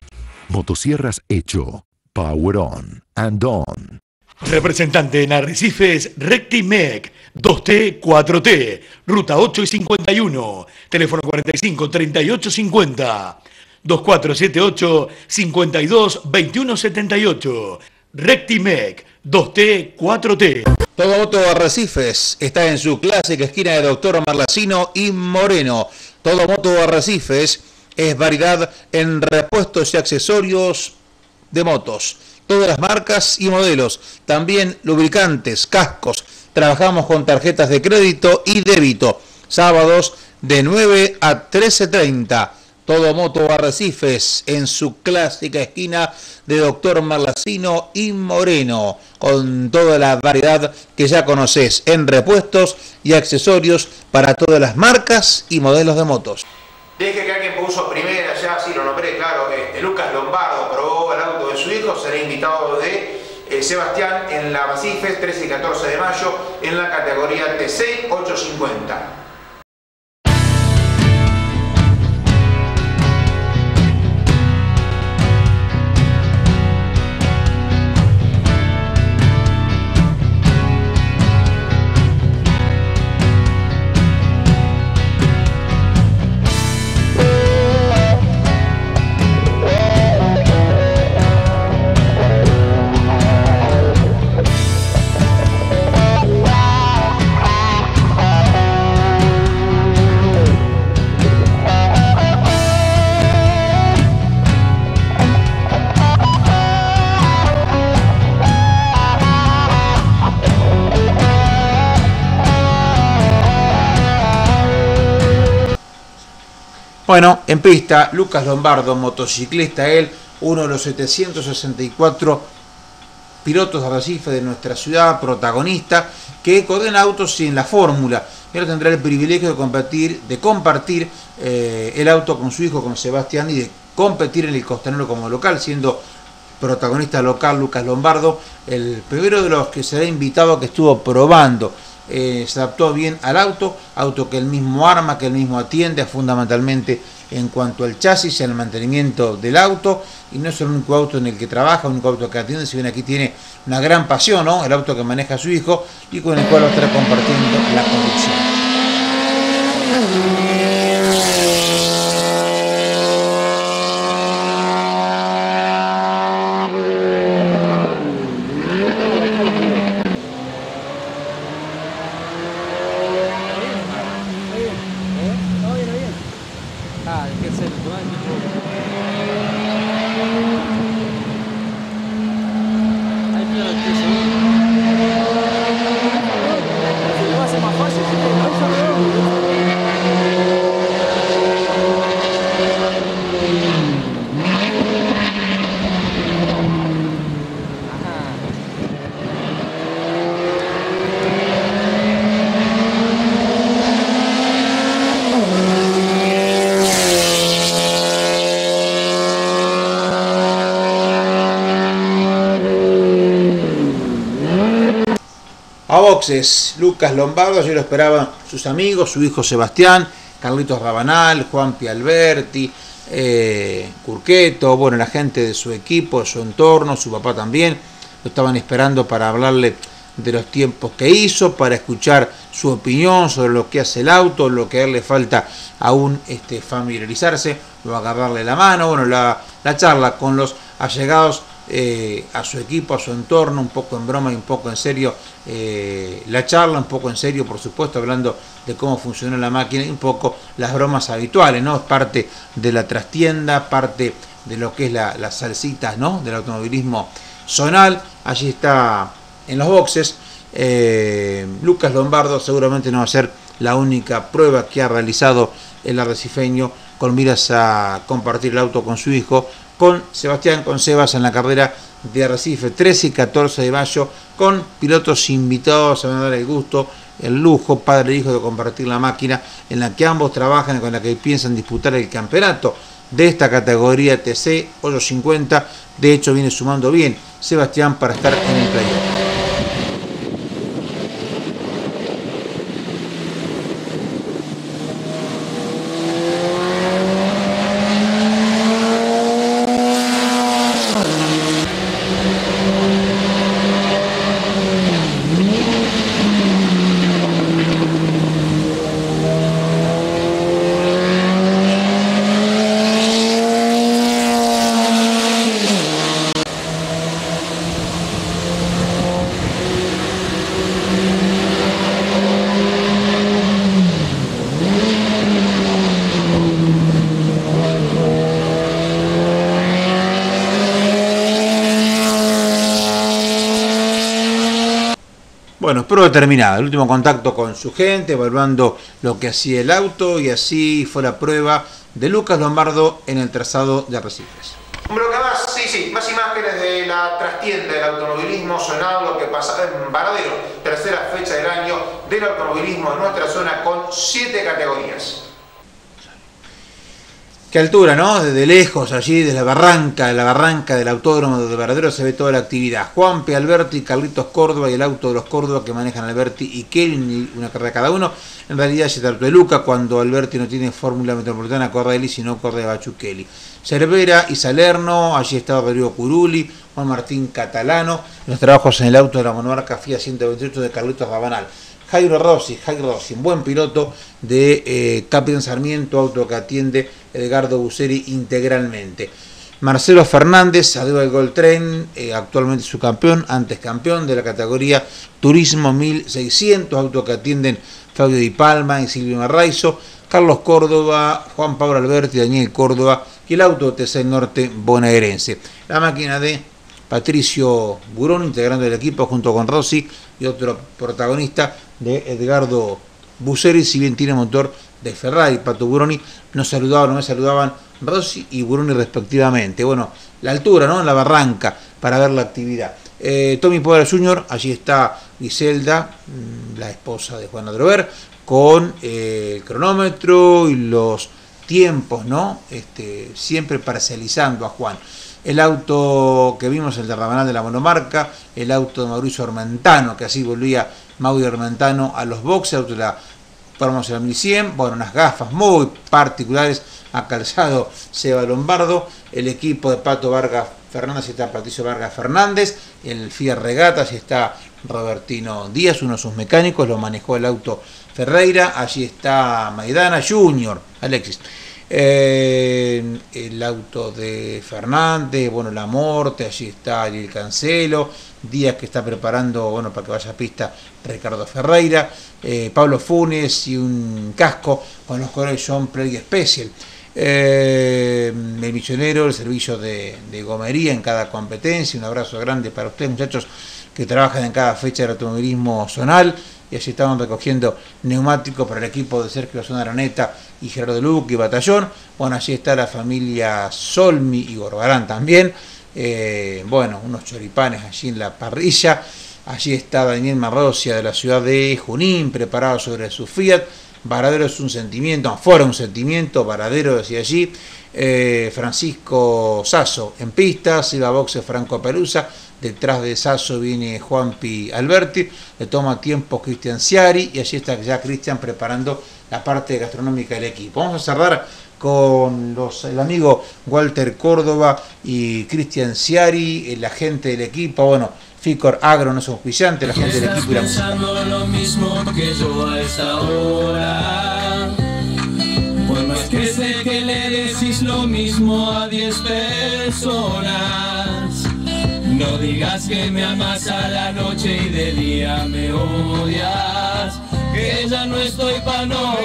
Motosierras hecho. Power on and on. Representante en Arrecifes, Rectimec, 2T, 4T, Ruta 8 y 51, teléfono 45 38 50, 2478 52 21 78, Rectimec, 2T, 4T. Todo Moto Arrecifes está en su clásica esquina de Doctor Marlacino y Moreno. Todo Moto Arrecifes es variedad en repuestos y accesorios de motos. Todas las marcas y modelos. También lubricantes, cascos. Trabajamos con tarjetas de crédito y débito. Sábados de 9 a 13.30. Todo Moto Arrecifes en su clásica esquina de Doctor Marlacino y Moreno, con toda la variedad que ya conoces en repuestos y accesorios para todas las marcas y modelos de motos. Deje que alguien puso primera, ya sí lo nombré, claro, este, Lucas Lombardo probó el auto de su hijo, será invitado de eh, Sebastián en la Basifes 13 y 14 de mayo en la categoría T6 850. Bueno, en pista, Lucas Lombardo, motociclista él, uno de los 764 pilotos de Recife de nuestra ciudad, protagonista, que coordena autos en la fórmula. Ahora tendrá el privilegio de compartir, de compartir eh, el auto con su hijo, con Sebastián, y de competir en el Costanero como local, siendo protagonista local Lucas Lombardo, el primero de los que será invitado que estuvo probando. Eh, se adaptó bien al auto, auto que el mismo arma, que el mismo atiende fundamentalmente en cuanto al chasis al mantenimiento del auto, y no es el único auto en el que trabaja, el único auto que atiende, si bien aquí tiene una gran pasión, ¿no? el auto que maneja su hijo y con el cual va a estar compartiendo la conducción. Lucas Lombardo, allí lo esperaban sus amigos, su hijo Sebastián, Carlitos Rabanal, Juan Pialberti, eh, Curqueto, bueno, la gente de su equipo, de su entorno, su papá también, lo estaban esperando para hablarle de los tiempos que hizo, para escuchar su opinión sobre lo que hace el auto, lo que a él le falta aún este, familiarizarse, o agarrarle la mano, bueno, la, la charla con los allegados eh, a su equipo, a su entorno, un poco en broma y un poco en serio eh, la charla, un poco en serio, por supuesto, hablando de cómo funciona la máquina y un poco las bromas habituales, ¿no? Es parte de la trastienda, parte de lo que es la, las salsitas, ¿no? Del automovilismo zonal. Allí está en los boxes. Eh, Lucas Lombardo seguramente no va a ser la única prueba que ha realizado el arrecifeño con miras a compartir el auto con su hijo con Sebastián Concebas en la carrera de Arrecife 13 y 14 de mayo, con pilotos invitados a dar el gusto, el lujo, padre e hijo, de compartir la máquina en la que ambos trabajan y con la que piensan disputar el campeonato de esta categoría TC 850. De hecho, viene sumando bien Sebastián para estar en el playoff. Bueno, prueba terminada, el último contacto con su gente, evaluando lo que hacía el auto y así fue la prueba de Lucas Lombardo en el trazado de Arrecifes. Más, sí, sí, más imágenes de la trastienda del automovilismo sonado, lo que pasaba en Varadero, tercera fecha del año del automovilismo en nuestra zona con siete categorías. Qué altura, ¿no? Desde lejos, allí, desde la barranca, de la barranca del autódromo de Varadero se ve toda la actividad. Juanpe, Alberti, Carlitos Córdoba y el auto de los Córdoba que manejan Alberti y Kelly, una carrera cada uno. En realidad se trató de Luca cuando Alberti no tiene fórmula metropolitana, corre Eli, sino corre Bachu Kelly. Cervera y Salerno, allí estaba Rodrigo Curuli, Juan Martín Catalano, los trabajos en el auto de la monarca FIA 128 de Carlitos Rabanal. Jairo Rossi, Jairo Rossi, un buen piloto de eh, Sarmiento, auto que atiende Edgardo Buseri integralmente. Marcelo Fernández, arriba del Gol Tren, eh, actualmente su campeón, antes campeón de la categoría Turismo 1600, auto que atienden Fabio Di Palma y Silvio Marraizo, Carlos Córdoba, Juan Pablo Alberti, Daniel Córdoba y el auto TC Norte bonaerense. La máquina de Patricio Burón, integrando el equipo junto con Rossi y otro protagonista de Edgardo Buseri, si bien tiene motor de Ferrari, Pato Buroni, nos saludaban, me saludaban Rossi y Buroni respectivamente. Bueno, la altura, ¿no? La barranca para ver la actividad. Eh, Tommy Poder Jr., allí está Griselda, mm, la esposa de Juan Adrover, con eh, el cronómetro y los tiempos, ¿no? Este, siempre parcializando a Juan. El auto que vimos, el de Rabanal de la monomarca, el auto de Mauricio Armentano, que así volvía Mauricio Armentano a los boxes, auto de la Promoción 1100, bueno, unas gafas muy particulares ha calzado Seba Lombardo, el equipo de Pato Vargas Fernández está Patricio Vargas Fernández, el FIA Regatas está Robertino Díaz, uno de sus mecánicos, lo manejó el auto Ferreira, allí está Maidana Junior, Alexis. El auto de Fernández, bueno, la Morte, allí está el Cancelo, Díaz que está preparando, bueno, para que vaya a pista Ricardo Ferreira, eh, Pablo Funes y un casco con los colores John Play Special. Eh, el misionero, el servicio de, gomería en cada competencia. Un abrazo grande para ustedes, muchachos, que trabajan en cada fecha del automovilismo zonal. Y así estaban recogiendo neumáticos para el equipo de Sergio Zona Araneta y Gerardo Luque y Batallón. Bueno, allí está la familia Solmi y Gorbarán también. Eh, bueno, unos choripanes allí en la parrilla. Allí está Daniel Marrocia de la ciudad de Junín, preparado sobre su Fiat. Varadero es un sentimiento, afuera un sentimiento, Varadero decía allí. Eh, Francisco Sasso en pista, Silva Boxe Franco Pelusa. Detrás de Sasso viene Juanpi Alberti. Le toma tiempo Cristian Ciari y allí está ya Cristian preparando la parte gastronómica del equipo. Vamos a cerrar con el amigo Walter Córdoba y Cristian Ciari, el agente del equipo. Bueno, Ficor Agro no es auspiciante, la gente del equipo y la música. que le decís lo mismo a 10 personas. No digas que me amas a la noche y de día me odias. Que ya no estoy pa' no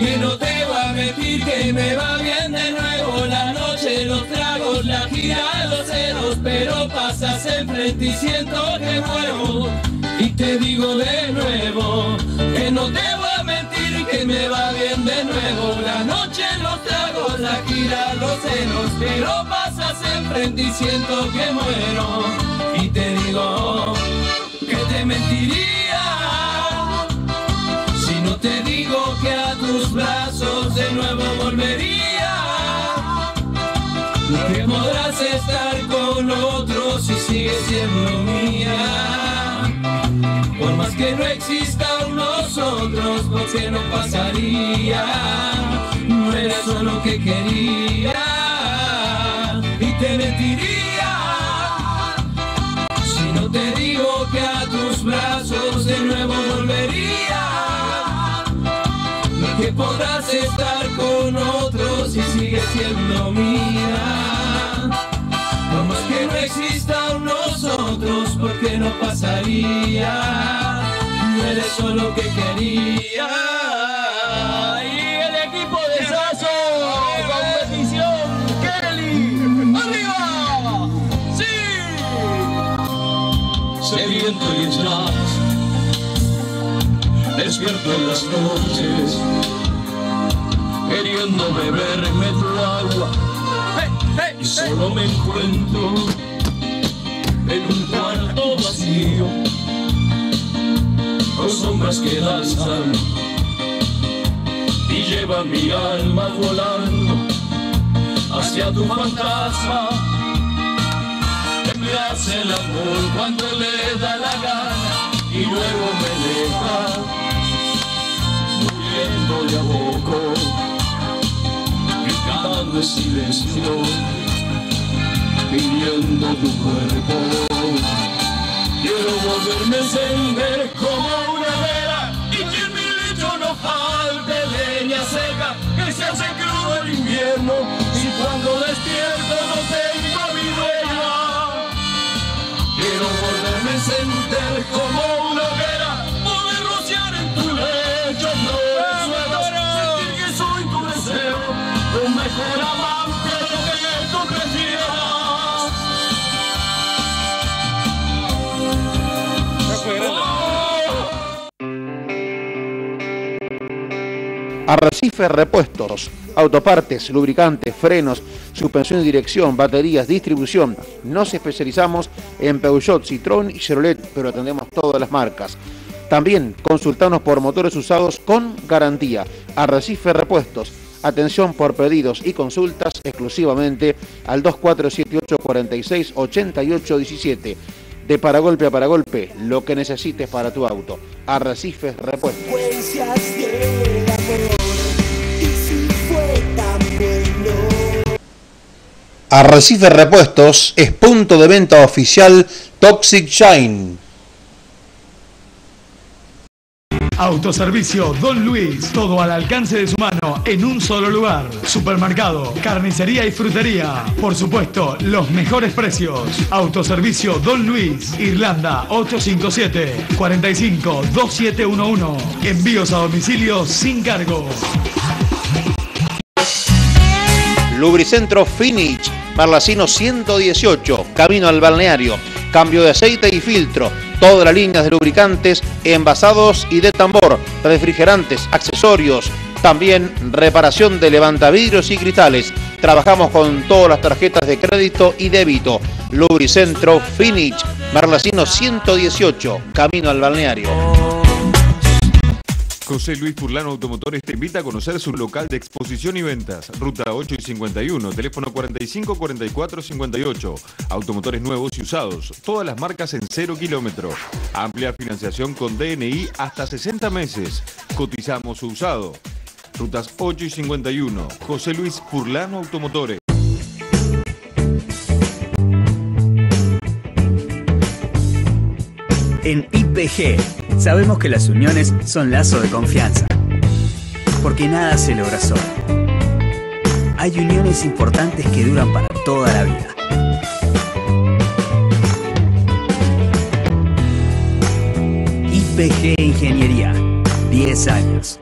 Y no te voy a mentir que me va bien de nuevo la noche, los tragos, la gira, los ceros, pero pasas enfrente y siento que muero. Y te digo de nuevo que no te voy a mentir que me va bien de nuevo la noche, los tragos, la gira, los ceros, pero pasas enfrente y siento que muero. Y te digo que te mentiría si no te digo que a tus brazos de nuevo volvería. Que podrás estar con otros si sigues siendo mía. Por más que no existan nosotros, porque no pasaría. No era eso lo que quería. Porque no pasaría. No eres solo lo que quería. Y el equipo de Sasso, competición, Kelly, arriba, sí. Sediento y estás, despierto en las noches, queriendo beberme tu agua y solo me encuentro en un cuarto vacío. Con sombras que danzan y llevan mi alma volando hacia tu fantasma. Me hace el amor cuando le da la gana y luego me deja muriendo de a poco. Gritando en silencio pidiendo tu cuerpo. Quiero volverme a encender como una vela y que en mi lecho no falte leña seca, que se hace crudo el invierno y cuando despierto no tengo Arrecife Repuestos, autopartes, lubricantes, frenos, suspensión y dirección, baterías, distribución. Nos especializamos en Peugeot, Citroën y Chevrolet, pero atendemos todas las marcas. También consultanos por motores usados con garantía. Arrecife Repuestos. Atención por pedidos y consultas exclusivamente al 2478 46 88 17. De paragolpe a paragolpe, lo que necesites para tu auto. Arrecifes Repuestos. Arrecife Repuestos es punto de venta oficial Toxic Shine. Autoservicio Don Luis, todo al alcance de su mano en un solo lugar. Supermercado, carnicería y frutería. Por supuesto, los mejores precios. Autoservicio Don Luis, Irlanda 857 45 2711. Envíos a domicilio sin cargo. Lubricentro Finish, Marlacino 118, camino al balneario. Cambio de aceite y filtro. Todas las líneas de lubricantes, envasados y de tambor, refrigerantes, accesorios. También reparación de levantavidrios y cristales. Trabajamos con todas las tarjetas de crédito y débito. Lubricentro Finish, Marlacino 118, camino al balneario. José Luis Furlano Automotores te invita a conocer su local de exposición y ventas. Ruta 8 y 51, teléfono 45 44 58. Automotores nuevos y usados. Todas las marcas en 0 kilómetros. Amplia financiación con DNI hasta 60 meses. Cotizamos su usado. Rutas 8 y 51. José Luis Furlano Automotores. En IPG sabemos que las uniones son lazo de confianza, porque nada se logra solo. Hay uniones importantes que duran para toda la vida. IPG Ingeniería, 10 años.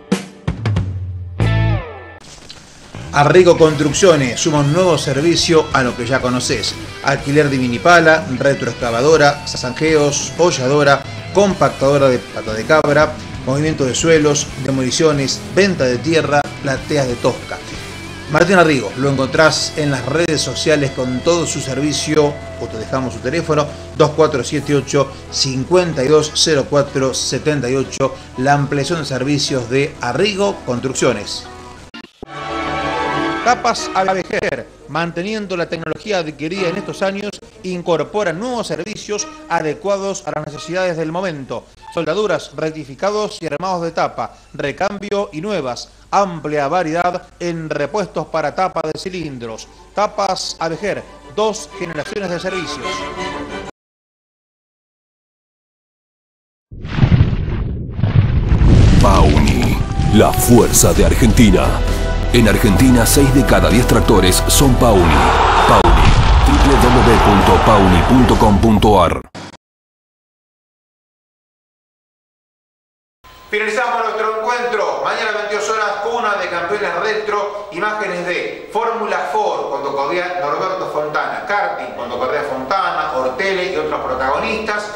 Arrigo Construcciones suma un nuevo servicio a lo que ya conoces. Alquiler de minipala, retroexcavadora, zanjeos, holladora, compactadora de pata de cabra, movimiento de suelos, demoliciones, venta de tierra, plateas de tosca. Martín Arrigo, lo encontrás en las redes sociales con todo su servicio, o te dejamos su teléfono, 2478 520478, la ampliación de servicios de Arrigo Construcciones. Tapas Avejer, manteniendo la tecnología adquirida en estos años, incorpora nuevos servicios adecuados a las necesidades del momento. Soldaduras, rectificados y armados de tapa, recambio y nuevas. Amplia variedad en repuestos para tapa de cilindros. Tapas Avejer, dos generaciones de servicios. Pauni, la fuerza de Argentina. En Argentina, 6 de cada 10 tractores son Pauni. Pauni, www.pauni.com.ar Finalizamos nuestro encuentro. Mañana 22 horas, cuna de campeones retro. Imágenes de Fórmula Ford, cuando corría Norberto Fontana. Karting, cuando corría Fontana, Ortele y otros protagonistas.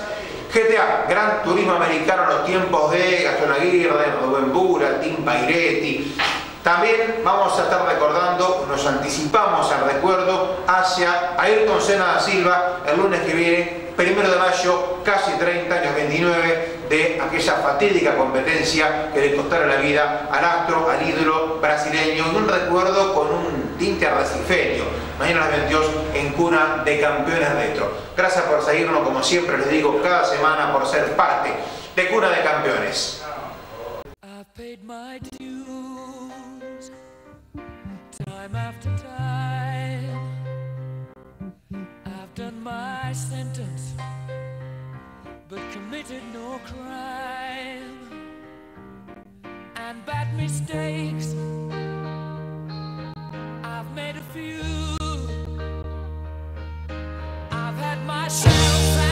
GTA, Gran Turismo Americano en los tiempos de Gastón Aguirre, Rubén Bura, Tim Pairetti. También vamos a estar recordando, nos anticipamos al recuerdo hacia Ayrton Senna da Silva el lunes que viene, primero de mayo, casi 30 años, 29, de aquella fatídica competencia que le costara la vida al astro, al ídolo brasileño, y un recuerdo con un tinte arrecifeño. Mañana a las 22 en Cuna de Campeones Retro. Gracias por seguirnos, como siempre les digo, cada semana por ser parte de Cuna de Campeones. my sentence, but committed no crime. And bad mistakes, I've made a few. I've had my share.